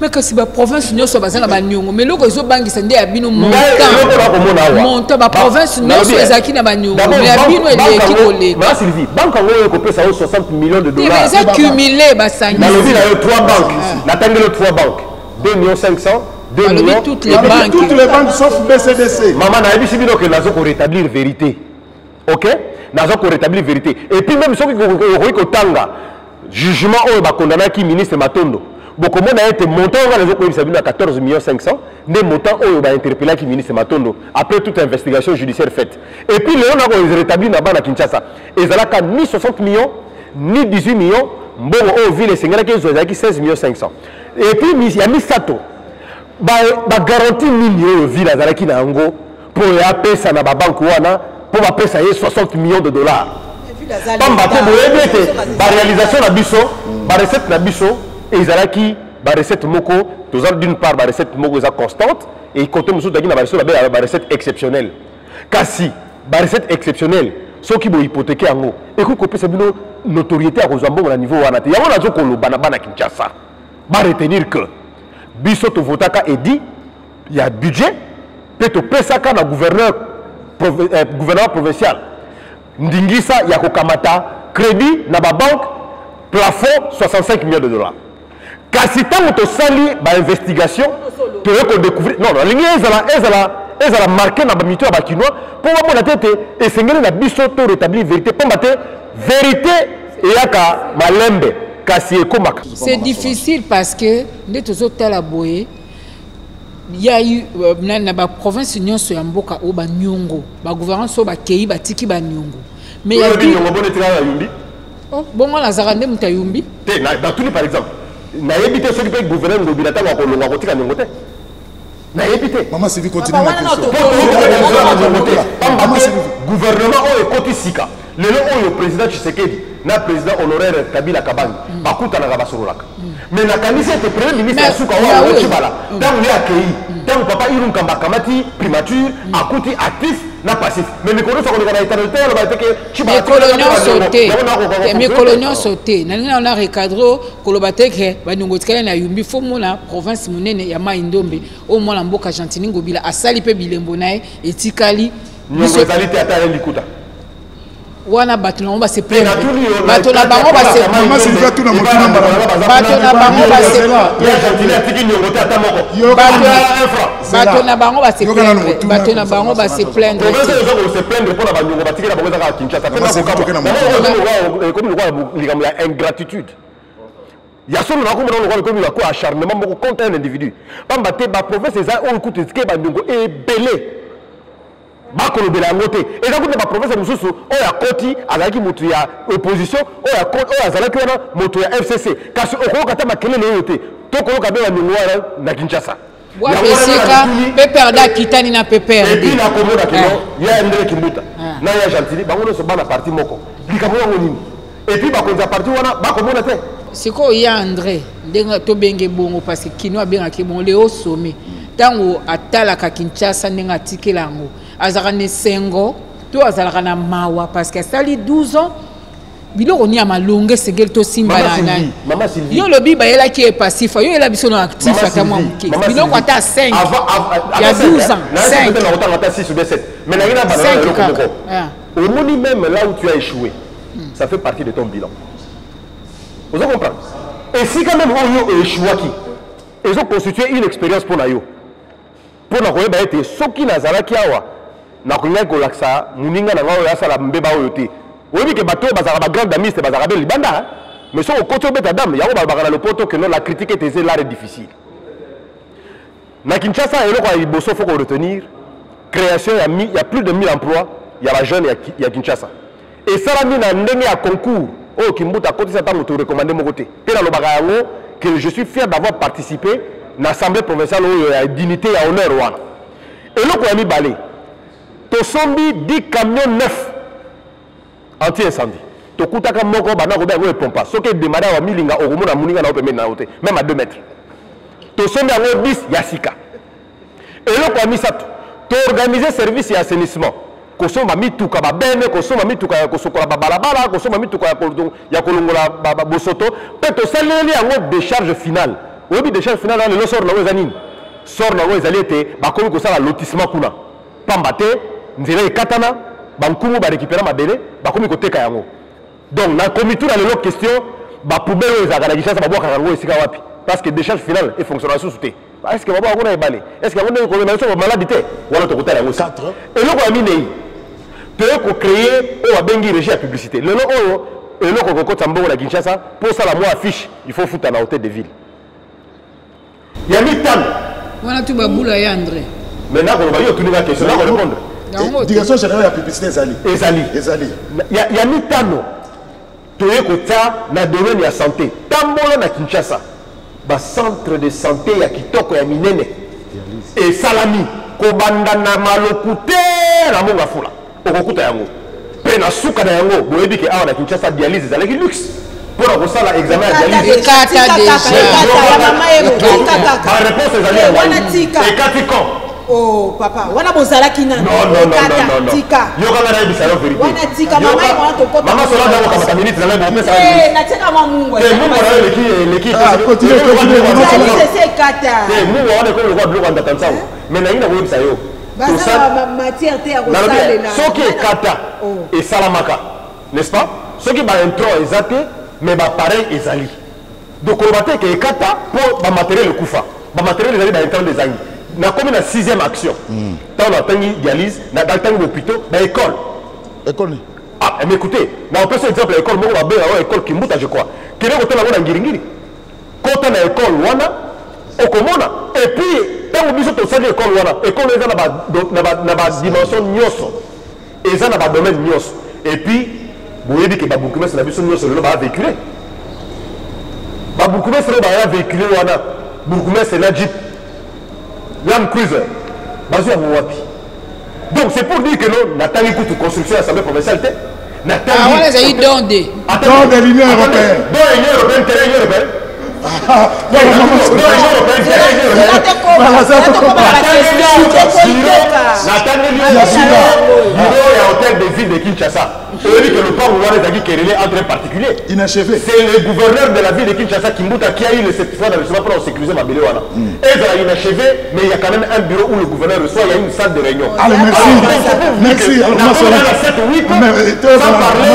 Me kasi baprovince nyonso baza na baniongo me eloko ezobangisa nde ya bino montant. baprovince Ba- nyonso ezalaki na baniongo me ya banque- bino eleki yango- koleka Mama Sylvie, banque yango oyo ekopesa yo 60 millions de te dollars. eza cumulé na yo 3 banques. Natangeli yo 3 banques. 2 millions 500 2 Balobi millions. toutes les banques. Toutes les banques sauf BCDC. mama nayebisi bino ke korétablir vérité ok? Naza korétablir vérité. Et puis même soki okoki kotanga jugement oyo bakondanaki ministre matondo bokomona ete montant oyo naza koyebisa bino ya 14 millions 500 nde montant oyo bainterpelaki ministre matondo après toute investigation judiciaire faite. Et puis lelo nakorétablir na bana kinshasa ezalaka ni 60 millions ni 18 millions mbongo oyo ville esengelaki ezwa ezalaki 16 millions 500 et puis ya misato ba- bagaranti nini oyo ville azalaki na yango mpo apesa na babanke wana mpo bapesa ye 60 millions de dollars. Pamba te boyebi ete baréalisation na biso barecette na biso ezalaki barecette moko. Toza d'une part barecette moko eza constante e kote mosusu tozalaki na barecette babengaka barecette exceptionnelle. Kasi barecette exceptionnelle. Soki bohypotheke yango ekoki kopesa bino notoriété ya kozwa mbongo na niveau wana te yango nazo koloba na bana kinshasa. Baretenir que biso tovotaka edi ya budget mpe topesaka na gouverneur provi- eh, gouvernement provincial ndingisa ya kokamata crédit na babanke plafond 65 millions de dollars. Kasi ntango tosali bainvestigation toye kodécouvrir non nalingi ezala ezala ezala marke na bamito ya bakinois mpo bamona te ete esengeli na biso to rétablir vérité pamba te vérité eyaka malembe kasi ekomaka. C'est difficile parce que nde tozotala boye ya ye euh, na, na baprovince nyonso ya mboka oyo baniongo bagouvernance oyo bakei batiki baniongo oh, bongo nazalaka nde moto ayumbi te batuli par exemple. Nayebi te soki mpe gouverner ngobi na ntango akolonga akotika niongo te. Nayebi te. Gouvernement oyo ekoti sika. Lelo oyo président tshisekedi na président honoraire kabila kabangi bakutanaka basololaka mais nakanisi ete premier ministre asuka oyo ocibala ntango ye akei ntango papa irum kamba akamati primature akuti actif na passif mais mikolo nyonso akoleka na te aloba teke mikolo nyonso te mikolo nyonso te nalingi nao na recadre koloba te ke baniongo etikali na yumbi fo mona province monene ya mai ndombe oyo mwana mboka gentini ngobila asali mpe bilembo na ye etikali nyongo ezali te ata ye likuta wana bato na bango base Pe na bango na- base na- bango base Ya Gentile atiki niongo te ata moko Yo- bato Ata un franc. bato na bango base Yoka na bango ça, base ça, ça, plaindre province oyo eza kose plaindre mpo na banyongo batikela bango ezaka ya ingratitude ya solo nakomona lokola ekomi lako acharnement moko contre un individu pamba te baprovince eza oyo kutu ezike bandongo ebele bakolobela yango te. Eza kutu na baprovince mosusu oyo akoti azalaki moto ya opposition oyo azalaki wana moto ya fcc kasi okoyoka ta makelele oyo te. Tokoyoka be bandongo wana na kinshasa. Natuni- pprd akitani na pprd nakomona kino ya ndele kimbuta. Ah. na ya gentili bango nyonso bana parti moko. Likambo yango nini? Epuis bakonzi ya parti wana bakomona te. Sikoyo ya andré ndenge tobenge bongo parce que kino abengaki bongo leo some ntango atalaka kinshasa ndenge atikela yango azalaka na esengo to azalaka na mawa parce que asali 12 ans biloko nini ya malongo esengeli tosimba na nani. Yo olobi bayelaki ye pasifa yo oyela biso na actif ata mwa moke. Biloko ata 5 Avant- avant- ya avant 12 cinq, ans hein. Nayebi 5 peut-être na kotanga ata 6 ou bien 7 mais nangi na bana na Cinq eloko kaka. moko. Ah. omoni même là où tu as échoué ça fait partie de ton bilan. Oza comprendre. Esika même oyo échouaki ezoconstitue une expérience mpo na yo. Mpo na koyeba ete soki nazalaki awa nakongaki kolakisa moninga na ngai oyo asala mbeba oyo te. Oyebi ke bato oyo bazalaka bagrande damiste bazalaka be libanda mais soki okoti obeta dame yango balobaka na lopoto keno la critique ete eza l'art difficile. Na kinshasa eloko ya liboso fo koretenir création ya, mi, ya plus de 1000 emplois ya bajeune ya, ya kinshasa. Esalami na ndenge ya concours oyo kimbuta akotisa ntango torekomande moko te. Mpe nalobaka yango que je suis fier d'avoir participé na assemblée provinciale oyo ya dignité ya honneur wana. Eloko ya mibale tosombi 10 camion 9 anti incendie tokutaka moko banda kobe yango epompa. Soki edemare awa milinga okomona moninga na yo pembeni na yo te même à 2 mètres. Tosombi yango 10 ya sika. Eloko ya misato toorganize service ya assainissement. Kosomba mituka babene kosomba mituka ya kosokola babalabala kosomba mituka ya kol- ya kolongola ba- ba- bosoto. Mpe tosaleli yango décharge finale. Oyebi décharge finale wana lelo sor nango eza nini? Sor nango ezali ete bakomi kosala lotissement kuna. Pamba te nzela ekatana bankumu barécupéra mabele bakomi koteka yango. Donc nakomi tuna lelo question bapoubele oyo ezalaka na kinshasa babwakaka yango esika wapi? Parce que décharge finale efonctionna lisusu te est ce que babwaka kuna ebale? Est ce que yango ndenge komema biso bamaladi te wana tokotala yango Quatre. eloko ya minei toye kocreye oyo babengi régie ya publicité. Lelo oyo eloko kokota mbongo na kinshasa mpo osala mwa affiche il faut futa na hotel de ville. Ya mitano wana tu babula ya andré. Mais nakoloba yo otuninga question nakorépondre yango. Direction générale ya publicité ezali. Ezali. Ezali ya, ya mitano toye kotia na domaine ya santé. Tambola na kinshasa. Bacentre de santé ya kitoko ya minene. Esalami. Kobanda na maloku te na monga fula. Okokuta yango. Mpe na suka na yango boyebi ke awa na kinshasa dialyse ezalaki luxe. Mpo na kosala examen ya dialyse. Ekata deja. bareponse ezali ya tika. Ekati quand oh papa wana bozalaki naniyokanga nayebisa yo veritémamasolaaokamata minute nangaynatyakama mungwaelekielekimungu wana ekomi lokwa biloko andaka ntango me nangi nakoyebisa yo. Soki ekata esalamaka n'est-ce pas? Soki baintro eza te mais bapareil ezali. Donc koloba te ke ekata mpo bamateriele ekufa bamateriele ezali baintro nde ezangi nakomi na sixième action. Ntango natangi dialyse natangi bopito baécole ekole nini Ah, mais écoutez, na opesa exemple ya école moko babenga yango école kimbuta je crois. Kende kotala yango na ngiringiri. Kota na école wana okomona. Et puis ntango biso tosali école wana école eza na ba- do- na ba- na badimension nyonso. Eza na badomaine nyonso. Et puis boyebi ke babourgmestre na biso nyonso lelo baya véhicule babourgmestre oyo baya véhicule wana. Bourgmestre na jeep land cruiser bazwi yango wapi donc c'est pour dire que non natangi kutu construction ya assemblée provinciale te natangi Ah, wana ezali don de. Don de l'Union européenne. don union européenne. [LAUGHS] Terrain union européenne. Natangeli ya hôtel de kinshasa entre particulier Inachevé. c'est le gouverneur de la ville de Kinshasa Kimbuta qui a eu le certificat d'investissement pour sécuriser Mabele wana ezala inachevé mais il y a quand même un bureau où le gouverneur reçoit il y a une salle de réunion Allez, merci. Merci. Alors, c'est sans ça, parler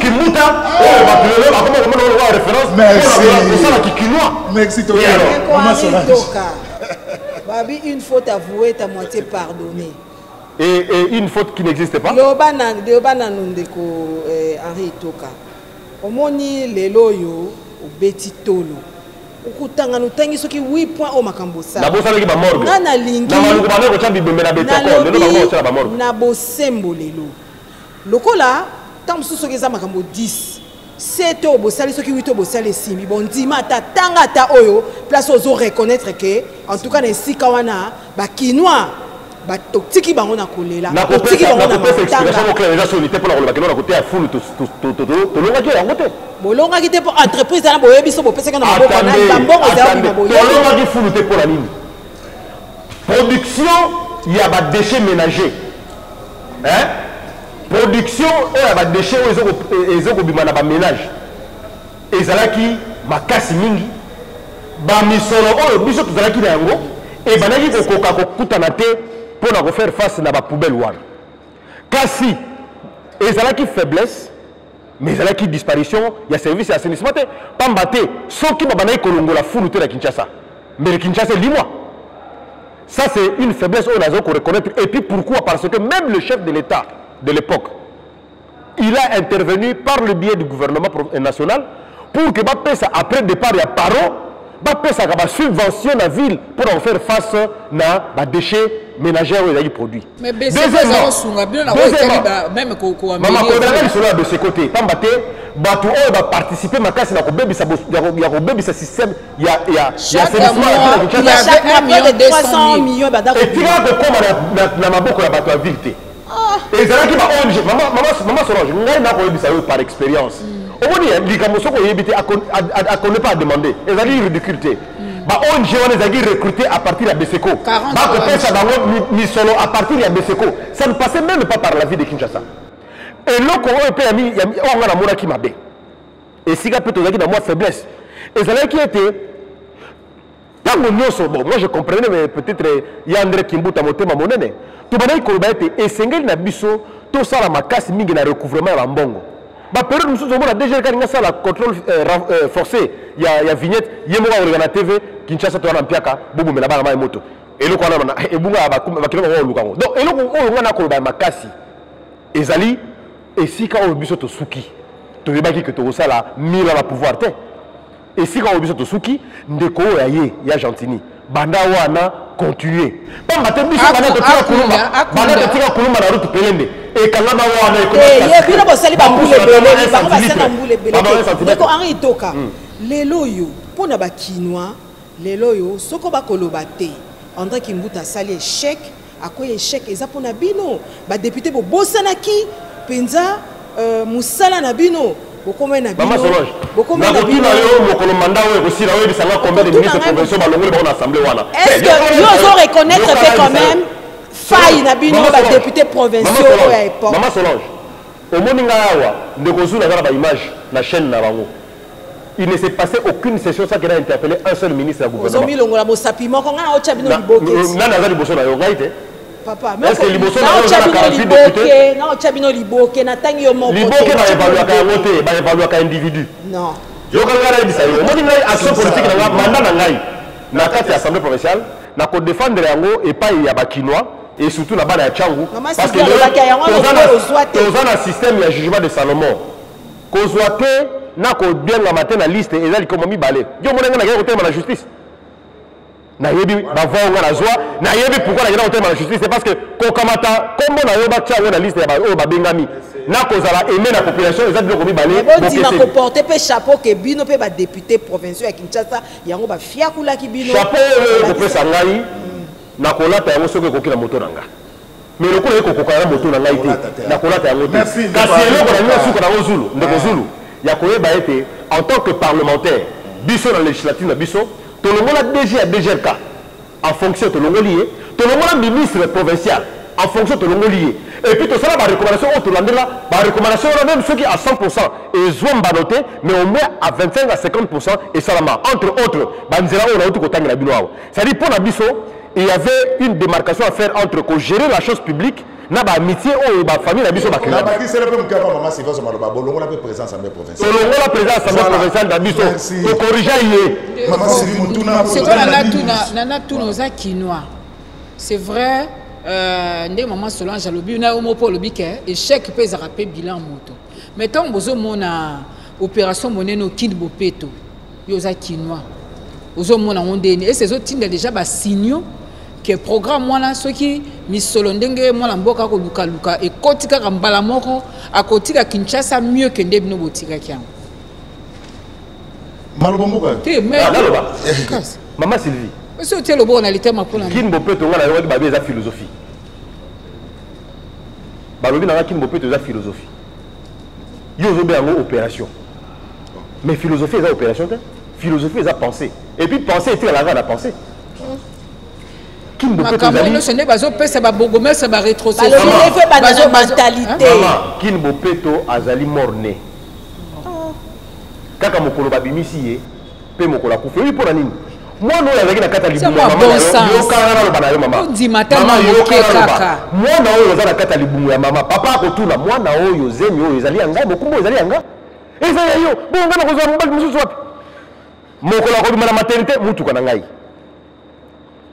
Kimbuta Merci. Merci. Et. Toka. Babi une faute avouée est à moitié pardonnée. Et, et une faute qui n'existe pas? Eh, henri toka omoni lelo oyo obeti tolo. Okutangana otangi soki 8 point oyo makambo osala nabosalaki bamorgue nga nalingi. Na maluku bana kotya bibembe na betako lelo bango kosala bamorgue na bosembo lelo. Lokola ntango mosusu soki eza makambo 10 se to bosali soki 8 oyo bosali esimbi bondima ata tanga ata oyo place ozo reconnaître ke en tout cas na esika wana bakinois totiki bango na kolela. Totiki bango na nakopesa explication matanga mokla eza soni te mpona koloba kelo na koteya fulu tolongaki yango te. Bolongaki te mpo entreprise wana boyebi so bopesaki na maboko na bambongo ezala bima boyebi. Tolongaki fulu te nini production ya badéchet ménager Hein? Production oyo ya badéchet oyo ezoko- ezokobima na baménage. Ezalaki makasi mingi. Bamisolo oyo biso tozalaki na yango ebandaki kokoka kokutana te mpo na kofaire face na bapoubele wana kasi ezalaki faiblesse mais ezalaki disparition ya service ya assainissement te. Pamba te soki babandaki kolongola fulu te na kinshasa mbele kinshasa elimwa ça c'est une faiblesse oyo nazo koreconnaître et puis pourquoi? Parce que même le chef de l'état de l'époque il a intervenu par le biais du gouvernement euh, national pour que bapesa après départ ya paro bapesaka basubvention na ville pour en faire face na badéchet ménagère oyo ezalaki produit mais Deuxièmement, même mama kodanga koameli lisolo ya beseko te pamba te bato oyo baparticipe makasi na kobebisa bos- ya ko- ya kobebisa système Chaque mois, ville ya il y Kinshasa. avait chaque un mois de deux 300 cent mille. millions na- na maboko ya bato ya ville te ezalaki ba ong mama- mama- mama solange ngai nakoyebisa yo par expérience. Omoni ya likambo soki oyebi te akone pas ademande ezalaki ridicule te. Ba ong wana ezalaki recruté à partir ya beseko. 40 bakopesa bango mi- misolo à partir ya beseko. Ça ne passait même pas par la ville de kinshasa. Eloko oyo mpe oyo nga namonaki mabe esika mpe tozalaki na mwa faiblesse. Ezalaki ete ntango nyonso bon moi je comprenais mais peut-être euh, ya andre kimbuta motema monene. Tobandaki koloba ete esengeli na biso tosala makasi mingi na recouvrement ya bambongo baperiode mosusu omona dgr kalinga asala contrôle euh, ra- euh, forcé ya, ya vignette ye moko akoleka na tv kinshasa to wana mpiaka bobomela bana mai moto eloko wana na- ebunga ya bakum- bakilo bango oluka yango donc eloko oyo nga nakoloba ya makasi ezali esika oyo biso tosuki. Toyebaki ke tokosala mila na pouvoir te esika oyo biso tosuki ndeko oyo ya ye ya gentini banda wana continue. Pamba te biso banda totika kulumba banda totika kulumba na route pelende. Ekangama wana Eh, ye bino bosali bambula ebele bango basali na mbula ebele Bamba un te centilitre. ndeko henri toka lelo oyo mpo na bakinois lelo oyo soko bakoloba te. André kimbuta asali échec akoya échec. Eza mpo na bino badepute bobosanaki mpenza euh, mosala na bino mama solange bokomai na nakotuna bino. yo mokolo manda oyo ekosila oyebisanga combien de Nakotuna ministre ngai- provinciaux balongoli bango na assemblée wana. Est-ce Eh, yo quand même faille na bino Mama provinciaux Solange. oyo ya époque mama solange omoni ngai awa ndeko zulu aza na baimage na chaîne na bango. Il ne s'est passé aucune session sans qu'il a interpellé un seul ministre ya gouvernement. Ozomilongola mosapi moko ngai naotya bino Na- liboketi nani aza liboso na yo ngai te? Papa Est-ce que liboso na na bino 48 liboke natangi yo baevaluaka yango te baevaluaka individu? Non. Yoka ngai nayebisa yo omoni ngai action politique na ngai manda na ngai na kati ya assemblée provinciale na kodefendre yango epai ya bakinois et surtout na bana ya toza système ya jugement de salomon. Kozwa te na kobengama te na liste eza likoma mibale yo omona ngai nakei kotelema na justice nayebi bavoi nga nazwa nayebi pourkui nakenda kotelema na justice parce que kokamata kombo na yo batia yango na liste ya ba- oyo babengami. Na kozala aime na population eza biloko mibale bondima koporte mpe chapeau ke bino mpe badepute provinciaux ya kinshasa yango bafiakulaki bino. Chapeau oyo ekopesa ngai nakolata yango soki ekoki na moto na nga. Mais lokola ekokoka na moto na ngai Nakolata te. Nakolata yango te. Kasi eloko na ngai suka nango zulu ndeko zulu ya koyeba ete en tant que parlementaire biso na législative na biso tolongola dg ya dgrk en fonction tolongoli ye tolongola ministre provincial en fonction tolongoli ye et puis tosala barecommandation oyo tolandela barecommandation wana même soki à 100% ezwambano te mais au moins à 25 à 50% esalama entre autres banzela oyo nauti kotangela bino awa. C'est-à-dire mpo na biso il y avait une démarcation à faire entre kogérer la chose publique na baamitié oyo bafamille na biso président assemblée provinciale na biso. Merci. tokorija ye tuna oza kinois c'est vrai euh, ndenge mama solange alobi na yo mo mpo olobi ke échec mpe ezalaka mpe bilan moto. Mais ntango bozomona opération monene okindi bopeto yo oza kinois ozomona ngo ndeni ese ezotinda déjà basignaux ke programme wana soki misolo ndenge mwana mboka akolukaluka ekoti kaka mbala moko akotika kinshasa mieux ke nde bino botikaki yango maloba mboka. Te mais Ah, [LAUGHS] mama sylvie. Esi otie loboko na litema mpona kini bopeto nga nayokaki babi eza philosophie. Balobi nanga kini bopeto eza philosophie. Yo ozobe yango opération. Mais philosophie eza opération te. Philosophie eza pensée. Et puis pensée etikalaka na pensée kini bopeto makambo ezali nyonso nde bazopesa mama kini bopeto azali morne kaka mokolo babimisi ye mpe mokolo akufi. Oyi mpo na nini? Mwana oyo azalaki na kati ya C'est libumu ya moi, mama bon na yo, sens. yokanga naloba na yo mama. Ondima ta Mama, na moke yokanga naloba. kaka. mwana oyo aza na kati ya libumu ya mama. Papa akotuna mwana oyo zemi oyo ezali yanga mokumba oyo ezali yanga. Eza ya yo. Bonga na kozwa mobali mosusu wapi? Mokolo akobima na maternité mutuka na ngai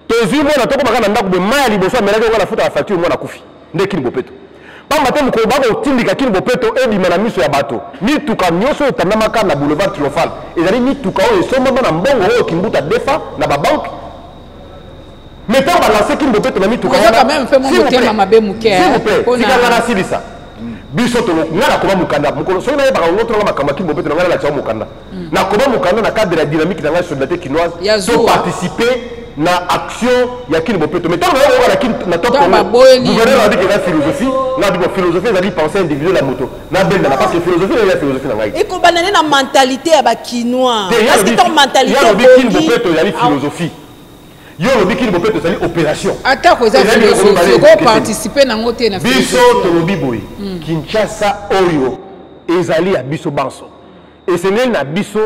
tozwi mwana tokomaka na ndako boye mai ya liboso amelaki onga na futa ya facture mwana akufi. Nde kini bopeto. Pamba te mokolo bakotindika kini bopeto ebima na miso ya bato. Mituka nyonso oyo etandamaka na boulevard triomphal. Ezali mituka oyo esombama na mbongo oyo kimbuta defa na babanke mais ntango balanse kini bopeto na mituka Oza wana, quand même mpe mo s'il vous motema plaît, mabe moke, s'il hein, vous plaît, mpona- tika nga nasilisa biso nga nakoma mokanda mokolo soki nayebaka ngo tolonga makambo ya kini bopeto na ngai nalakisa mokanda. Nakoma mokanda na cadre ya dynamique na ngai solidarité kinoise. To participer na action ya kini bopeto. Mais ntango nayokoka na kini na top Ntango Congo, baboyeli gouverneur yango. abiki eza philosophie. Na biko philosophie ezali pensée individuelle ya moto. Nabendana parce que philosophie na eza philosophie na ngai ekobanda nde na mentalité ya bakinois. Te, ye parce que alobi- ton mentalité ye alobi kini bopeto ezali philosophie. Yo olobi kini bopeto ezali opération. Atako eza philosophie okoparticipe nango te na biso tolobi boye kinshasa oyo. Ezali ya biso banso. Esengeli na biso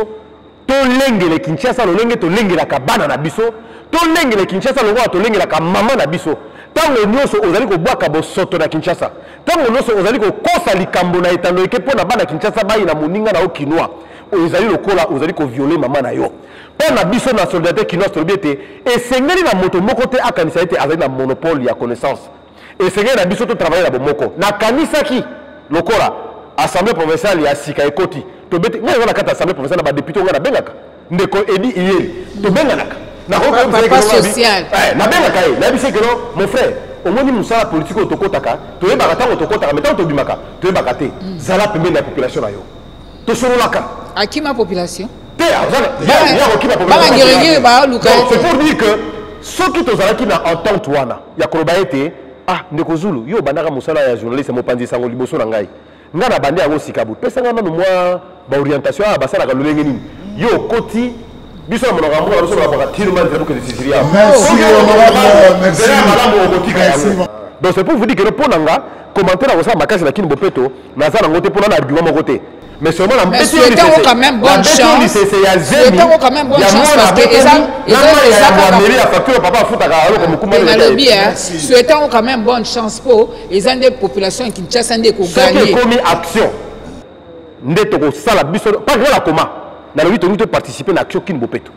tolengele kinshasa lolenge tolengelaka bana na biso tolengele kinshasa lokola tolengelaka mama na biso. Ntango nyonso ozali kobwaka bosoto na kinshasa. Ntango nyonso ozali kokosa likambo na etando eke mpo na bana kinshasa bayi na moninga na yo kinwa ezali lokola ozali koviole mama na yo. Mpo na biso na solidarité kinoise tolobi ete esengeli na moto moko te akanisa ete azali na monopole ya connaissance. Esengeli na biso totravaille na bomoko. Nakanisaki lokola assemblée provinciale ya sika ekoti. Tobeti ngai eza na kati ya assemblée provinciale na badepute ongai nabengaka. Ndeko edi iyeli tobenganaka. Nakoki Papa social. Eh, nabengaka ye nayebisi ye keno mon frère omoni mosala politike oyo tokotaka toyebaka ntango tokotaka mais ntango tobimaka toyebaka te zala pembeni ya population na yo. Tosololaka. Akima population? Te Bana- yakokima bana ngirengiri baluka c'est ete. pour dire que soki tozalaki na entente wana ya koloba ete ah ndeko zulu yo obandaka mosala ya journaliste mopanzi sango liboso na ngai. Ngai na bandi yango sika boye pesa ngai nanu mwa baorientation aya basalaka lolenge nini? Yo okoti biso ya monaka mboka biso balobaka tirima nzela bokende sisiria malamu okotika yango. Donc c'est pour vous dire que mpo na nga commentaire na kosala makasi na kini bopeto naza nango te mpona na argument moko te. Mais seulement na mbetilisese ya zemiyamameli ya facture papa afutaka aloko ah, mokumalobi souhaitango quand même bonne chance mpo eza nde population ya kinshasa nde ekogagne soki ekomi action nde tokosala biso pas kona koma nalobi tolingi toparticipe na action kini bopeto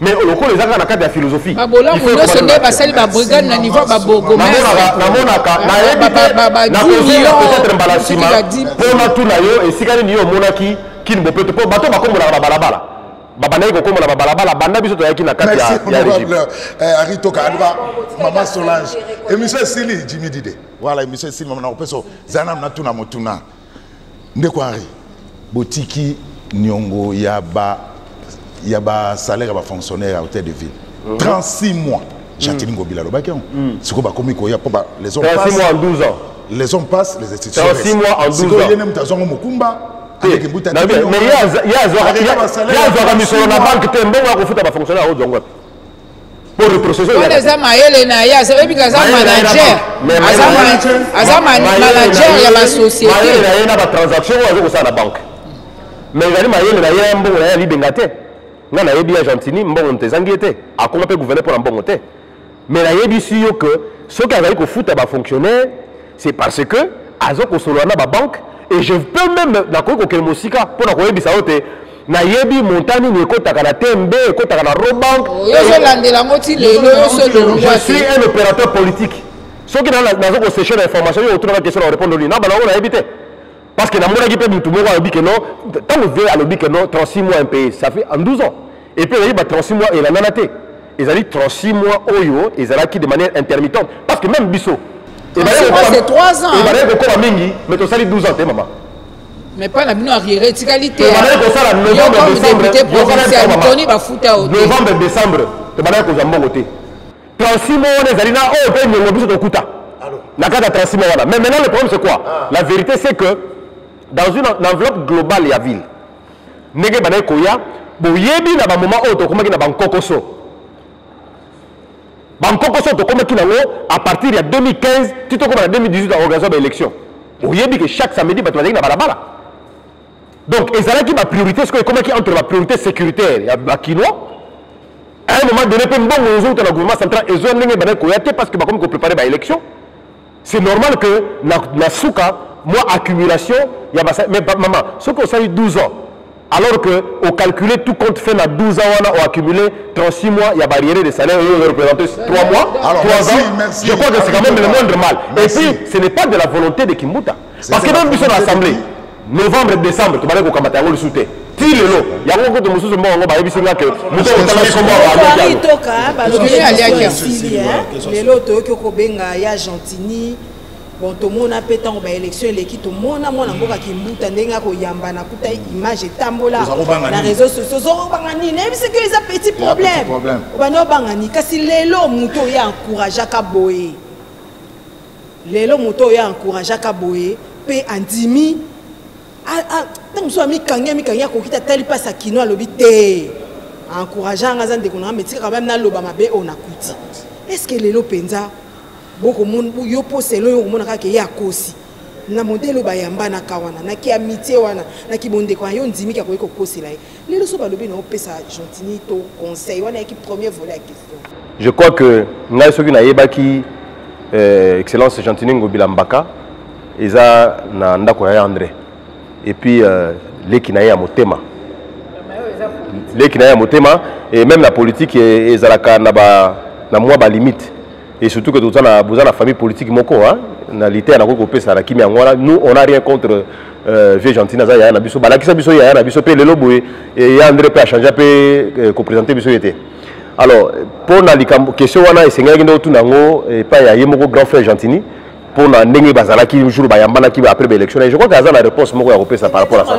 mais lokola eza kaka na kati ya philosophie babolamu nyonso nde na basali babrigade na niveau peut-être mbala nsima mpona tuna yo esika nini yo omonaki kini bopeto mpo bato bakombolaka babandaki kokombola babalabala banda biso toyaki na kati ya- Solange. Émission Dide. Voilà, émission Sili, Maman Opeso. Zana Natuna Motuna. Ndeko Harry. Botiki Nyongo Yaba Yaba salaire ya fonctionnaire à hôtel de ville. 36 mois. Chantiling Ngobila Lobaki. C'est quoi, comme il y a pas les hommes 36 mois passent. en 12 ans Les hommes passent, les institutions 36 restent. mois en 12 Sikoyo ans. mutazongo Mukumba. te avec Mbuta Na- Tiki mais aza- azwaka- Avec ye- un ya misolo na 36 mois. banke te mbongo ya kofuta bafonctionnaire ozongo wapi? Pour na ye aza- oyebika aza Mayele na ye na manager banque. Mais aza mayele na ma- ye- aza na manager ya mayele basociété na ye na batransaction oyo aza kosala na banke mais ezali mayele na ye ya mbongo na ye alibenga te ngai nayebi argentini mbongo moto ezangi ye te akoma mpe gouverne mpo na mbongo te. Mais nayebisi yo ke soki azali kofuta bafonctionnaire c'est parce que aza kosolola na babanke et je peux même nakoki kokende mosika mpo na koyebisa yo te. Nayebi monta nini ekotaka na tembe ekotaka na robank. Yo ozolandela yango ti lelo yo je suis un opérateur politique. Soki na- naza koseche na information yo otunaka question na répondre olini na bana yango nayebi te parce que namonaki mpe mutu moko alobi ke non ntango ve alobi ke non 36 mois impayé ça fait en 12 ans. Et puis ezali ba 36 mois elandana te ezali 36 mois oyo ezalaki de manière intermittente. Parce que même biso 36 mois, c'est trois ans, ebandaki kokoma mingi mais tosali 12 ans te mama mais mpa na bino arrière etikali te tobandaki kosala novembre décembre député yo provincial kana toni bafuta o te novembre décembre tobandaki kozwa mbongo te 36 mois wana ezali na oyo mpe niongo biso tokuta na kati ya 36 mois wana mais maintenant le problème c'est quoi? La vérité c'est que dans une en- enveloppe globale ya ville. Ndenge bandaki koya boyebi na bamoment oyo tokomaki na bankokoso. Bankokoso tokomaki nango à partir ya 2015 ti tokoma na 2018 organisation baélection oyebi ke chaque samedi bato bazalaki na balabala. Donc ezalaki bapriorité sikoyo ekomaki entre bapriorité sécuritaire ya bakinois à un moment donné mpe mbongo ezouta na gouvernement central ezoya ndenge bandaki koya te parce que bakomi kopréparer baélection c'est normal que na, na suka mwa accumulation ya basa mais ba- mama soki osali 12 ans alors que ocalcule tout compte fait na 12 ans wana oaccumulé 36 mois ya barrière de salaire oyo représente 3 mois Alors, 3 merci, ans. merci. je crois que c'est quand même le moindre mal. Et puis ce n'est pas de la volonté de Kimbuta. Parce que même biso na volonté de assemblée qui novembre décembre tobandaki kokamata yango lisusu te ti lelo yango kote mosusu mbongo yango bayebisi nga ke moto otalaki kombo toari yango toka Lobi aliaki ya esili lelo toyoki kobenga ya argentini bon tomona mpe ntango baélection eleki tomona mwana mboka kimbuta ndenge akoyambana kuta image etambola Oza kobanga na nini? réseau sociaux ozokobanga nini nayebi seke eza petit problème. Problème. obandi obanga nini kasi lelo moto oyo encourageaka boye lelo moto oyo encourageaka boye mpe andimi ntango mosusu amikangi amikangi akoki te atali mpasi akino alobi te encourage anga aza ndeko nanga metikaka meme naloba mabe oyo nakuti estce lelo mpenza bokomona je crois que ngai soki nayebaki euh, excellence gentini ngobila mbaka eza na ndako ya andré et puis euh, leki na motema. Leki motema et même na politique e- ezalaka na, ba, na mwa balimite et surtout que toza na, boza na famille politique moko hein? na lite nakoki kopesa na kimi yango wana nous on a rien contre euh, vie gentine aza yaya na biso balakisa biso yaya na biso mpe lelo boye. E ya andré mpe achange mpe eh, kopresente biso ye te alors mpo na likambo question wana esengelaki nde otuna yango epai ya ye moko grand frère gentini mpo na ndenge bazalaki jour bayambanaki après baélection je crois que aza na réponse moko ya kopesa par rapport à ça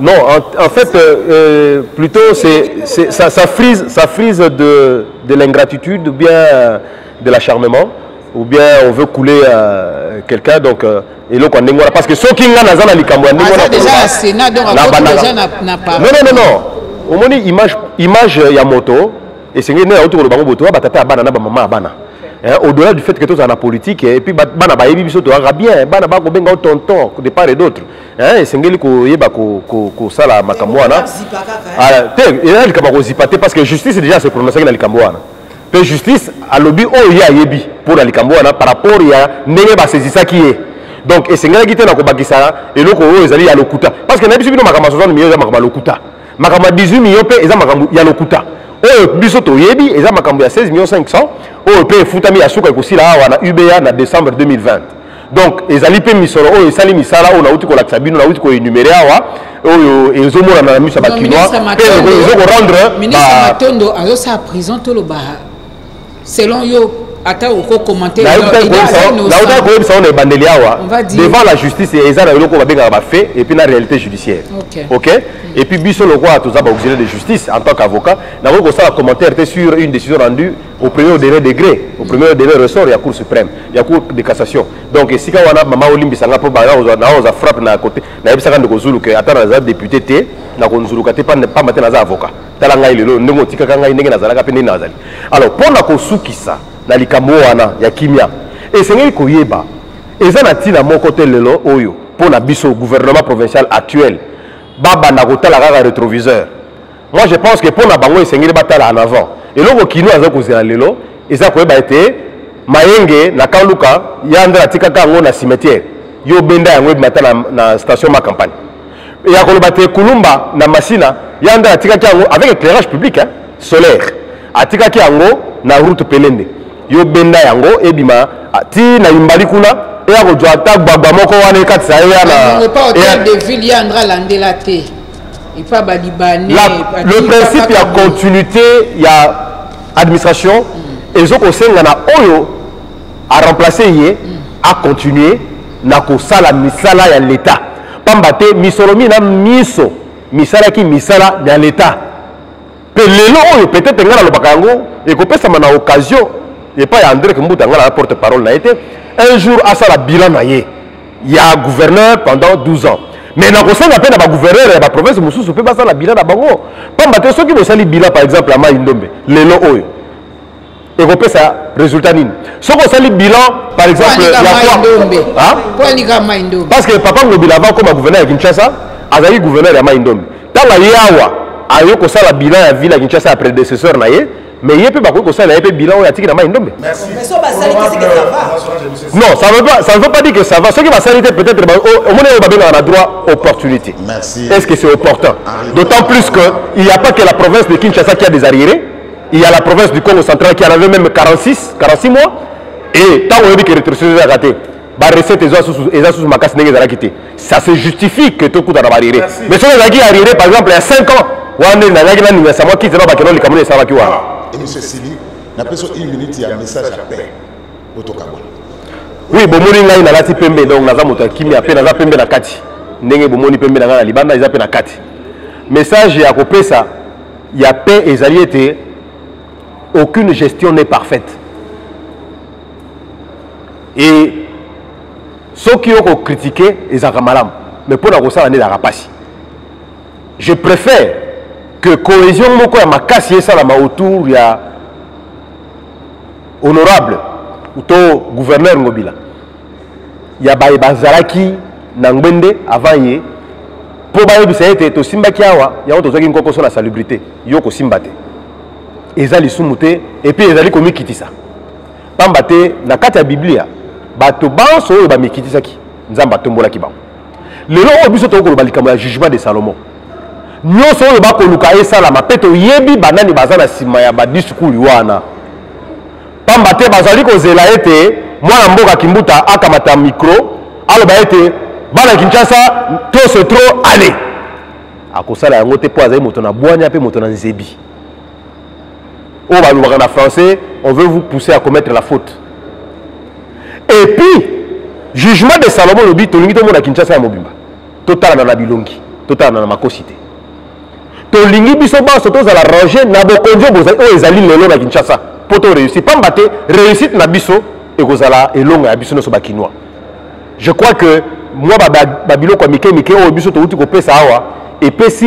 non, en, en fait, euh, euh, plutôt, c'est, c'est- ça, ça frise, ça frise de, de l'ingratitude ou bien euh, de l'acharnement, ou bien on veut couler euh, quelqu'un, donc, euh, et donc on est parce que ceux qui ont dans la likambo, on est déjà sénat donc Na déjà na non, non, non, non. omoni image, image ya moto esengeli nde auti koloba ngo boto batata ya bana na bamama ya bana. Hein, au-delà du fait que tozala na politique et puis ba- bana bayebi biso toyaka bien bana bakobenga o tonton de part et d'autre. Hein, esengeli koyeba ko- ko- kosala makambo wana. Kaka Ah, te eza likambo akozipa te parce que justice déjà se prononcaki na likambo wana. Justice alobi oyo ye ayebi mpo na likambo wana par rapport ya ndenge basezisaki ye donc esengelaki te na kobakisa eloko oyo ezali ya lokuta. Parce que nayebi biso bino makambo ya 60 million eza makambo ya lokuta. Makambo ya 18 million mpe eza makambo ya lokuta. Oyo biso toyebi eza makambo ya 16 million 500 oyo mpe efutami ya suka ekosila awa na uba na décembre 2020 donc ezali mpe misolo oyo esali misala oyo nauti kolakisa bino nauti koenumere awa oyo ezomonana na miso ya bakinois mpe ezokorendre azosala prison toloba. Selon yo ata nautaka koyebisa ebandeli awa. On va dire- devant la justice eza na eloko babengaka bafe et puis na réalité judiciaire. Ok. ok? Et puis biso lokola toza baauxiliaire de justice en tant qu'avocat nakoki kosala commentaire te sur une décision rendue au premier au dernier degré au premier au dernier ressort ya cour suprême ya cour de cassation. Donc esika wana mama olimbisanga mpo naoza frappe na côté nayebisaka ndeko zulu ke ata naza député te nakonzuluka te pamba te naza avocat. Tala ngai lelo ndenge otikaka ngai ndenge nazalaka mpe ndenge nazali. Alors mpo na kosukisa na likambo wana ya kimia. Esengeli koyeba eza na ntina moko te lelo oyo mpo na biso gouvernement provincial actuel. Babanda kotala kaka rétroviseur. Moi je pense que mpo na bango esengeli batala en avant. Eloko kino aza kozela lelo eza koyeba ete mayenge na kaluka ya nde atikaka yango na cimetière. Yo benda yango ebima ata na, na station ma campagne. Ya koloba te kulumba na masina ya nde atikaki yango avec éclairage public hein, solaire. Atikaki yango na route pelende yo benda yango ebima ah, ti na yimbali kuna eya kozwa ata gbagba moko wana ekatisa ye le principe ya continuité ya administration. Ezokosenga na oyo aremplace ye acontinue na kosala misala ya leta pamba te misolo mingi na miso misalaki misala ya leta mpe lelo oyo peut-être ngai nalobaka yango ekopesama na occasion epai ya andré mbuta ngai na porte parole na ye te un jour asala bilan na ye ya gouverneur pendant 12 ans. Mais nakosenga mpe na bagouverneur ya baprovince mosusu mpe basala bilan na bango pamba te soki bosali bilan par exemple ya mai ndombe lelo oyo ekopesa résultat nini soki osali bilan par exemple mai ndombe parce que papa ngobila avant koma gouverneur ya kinshasa azalaki gouverneur ya mai ndombe ntango aye awa aye kosala bilan ya ville ya kinshasa ya prédécesseur na mais ye mpe bakoki kosala ye mpe bilan oyo atiki na mai ndombe mais so basali te sike ça va. Non ça veut pas ça ne veut pas dire que ça va. Soki basali te peut-être ba- o- omoni oyo babengaka na droit opportunité. Merci. est-ce que c'est opportun? D'autant plus que il n'y a pas que la province de Kinshasa qui a des arriérés. Il y a la province du Congo central qui en avait même 46 46 mois. Et tant que te barecette eza susu eza susu makasi ndenge ezalaki te ça se justifie que tokutana baarriéré mais soki ezalaki arriéré par exemple ya 5 ans wana nde nalaki naningasa mwa kiti na bakeno likambo nde esalaki wana Et monsieur Sili, napesa une minute ya message à paix. Botoka bona. oui bomoni ngai nalati pembe donc naza ya na bomoni pembe mpe na kati. Message ya kopesa ya paix ezali ete aucune gestion n'est parfaite. Et soki okokritike ezalaka malamu. Mais mpo na kosala nde ezalaka mpasi je préfère que cohésion moko ya makasi esalama autour ya honorable to gouverneur ngobila. Ya baye bazalaki na ngbende avant ye mpo bayebisa ete tosimbaki awa yango tozwaki nkokoso na salubrité yo kosimba te. Eza lisumu te epuis ezali komikitisa. Pamba te na kati ya biblia bato banso oyo bamikitisaki nzambe atombolaki bango. Lelo oyo biso tokoloba likambo ya jugement de salomon nyonso oyo bakoluka esalama mpe toyebi banani baza na nsima ya badiskuri wana. Pamba te bazali kozela ete mwana mboka kimbuta akamata mikro aloba ete bana kinshasa to se tro ale akosala yango te mpo azali moto na bwanya mpe moto na nzebi. Oyo balobaka na français on veut vous pousser à commettre la faute. Et puis jugement de salomon lobi tolingi tomona kinshasa ya mobimba. Totalana na bilongi totalana na makosi te tolingi biso banso tozala range na bokonzi oyo ezali lelo na kinshasa. Mpo to réussir pamba te réussite na biso ekozala elongo ya biso nyonso je crois que mwa babiloko ya mike mike oyo biso touti kopesa awa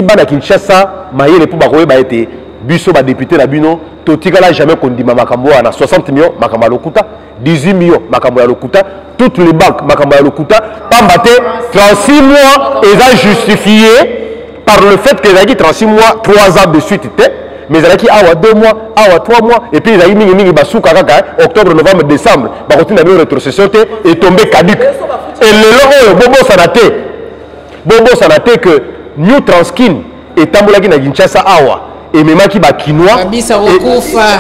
bana kinshasa mayele mpo bakoyeba ete biso badepute na bino totikala jamais kondima makambo wana. 60 millions makambo ya lokuta. 18 millions makambo ya lokuta. Toutes les banques makambo ya lokuta. Pamba te 36 mois eza justifié par le fait que ezalaki 36 mois 3 ans de suite te mais ezalaki awa 2 mois awa 3 mois et puis ezalaki mingimingi basuka kaka octobre novembre décembre bakotinda bino rétrocession te etombe caduc. Elelo oyo bobosana te bobosana te que new transkin etambolaki na kinshasa awa ememaki bakinois babisa kokufa.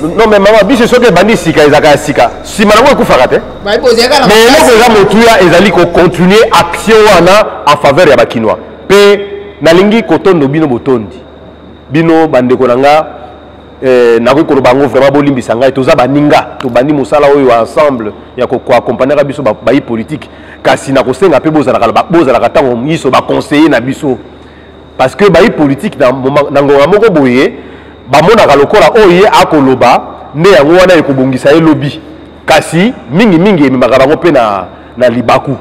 Non mais mama biso soki ebandi sika ezalaka ya sika. Nsima nango ekufaka te. Na mais eloko eza motuya ezali kocontinue action wana en faveur ya bakinois mpe nalingi kotondo bino botondi. Bino bandeko na nga eh, nakoki koloba yango vraiment bolimbisa ngai. Toza baninga tobandi mosala oyo ensemble ya koaccompagnaka biso ba- bayi politique. Kasi na kosenga mpe bozalaka ntango miso baconseiller na biso. Parce que bayi moma- na ngonga moko boye bamonaka lokola oyo ye akoloba nde yango wana ekobongisa ye lobi kasi mingimingi ememaka bango mpe na, na libaku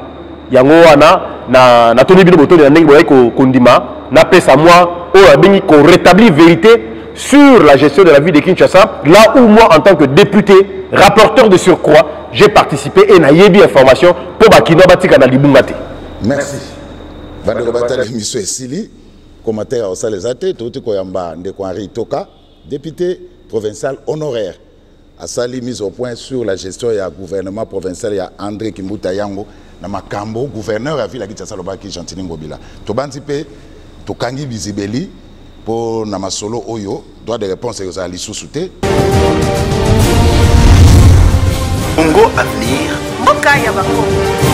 yango wana na natoni bino botoni na ndenge boyaki ko- kondima napesa mwa oyo abengi korétablir vérité sur la gestion de la vie de Kinshasa là où moi en tant que député rapporteur de surcroît j'ai participé et nayebi information mpo bakino batika na libunga te merci bandeko batala émission esili commentaire osala eza te touti koyamba ndeko henri toka député provincial honoraire. Asali mise au point sur la gestion ya gouvernement provincial ya andré kimbuta yango na makambo gouverneur ya ville ya kinshasa alobaki gentini ngobila tobandi mpe tokangi bizibeli mpo na masolo oyo droit de réponse ekozala lisusu te. Congo Avenir, mboka ya bakongo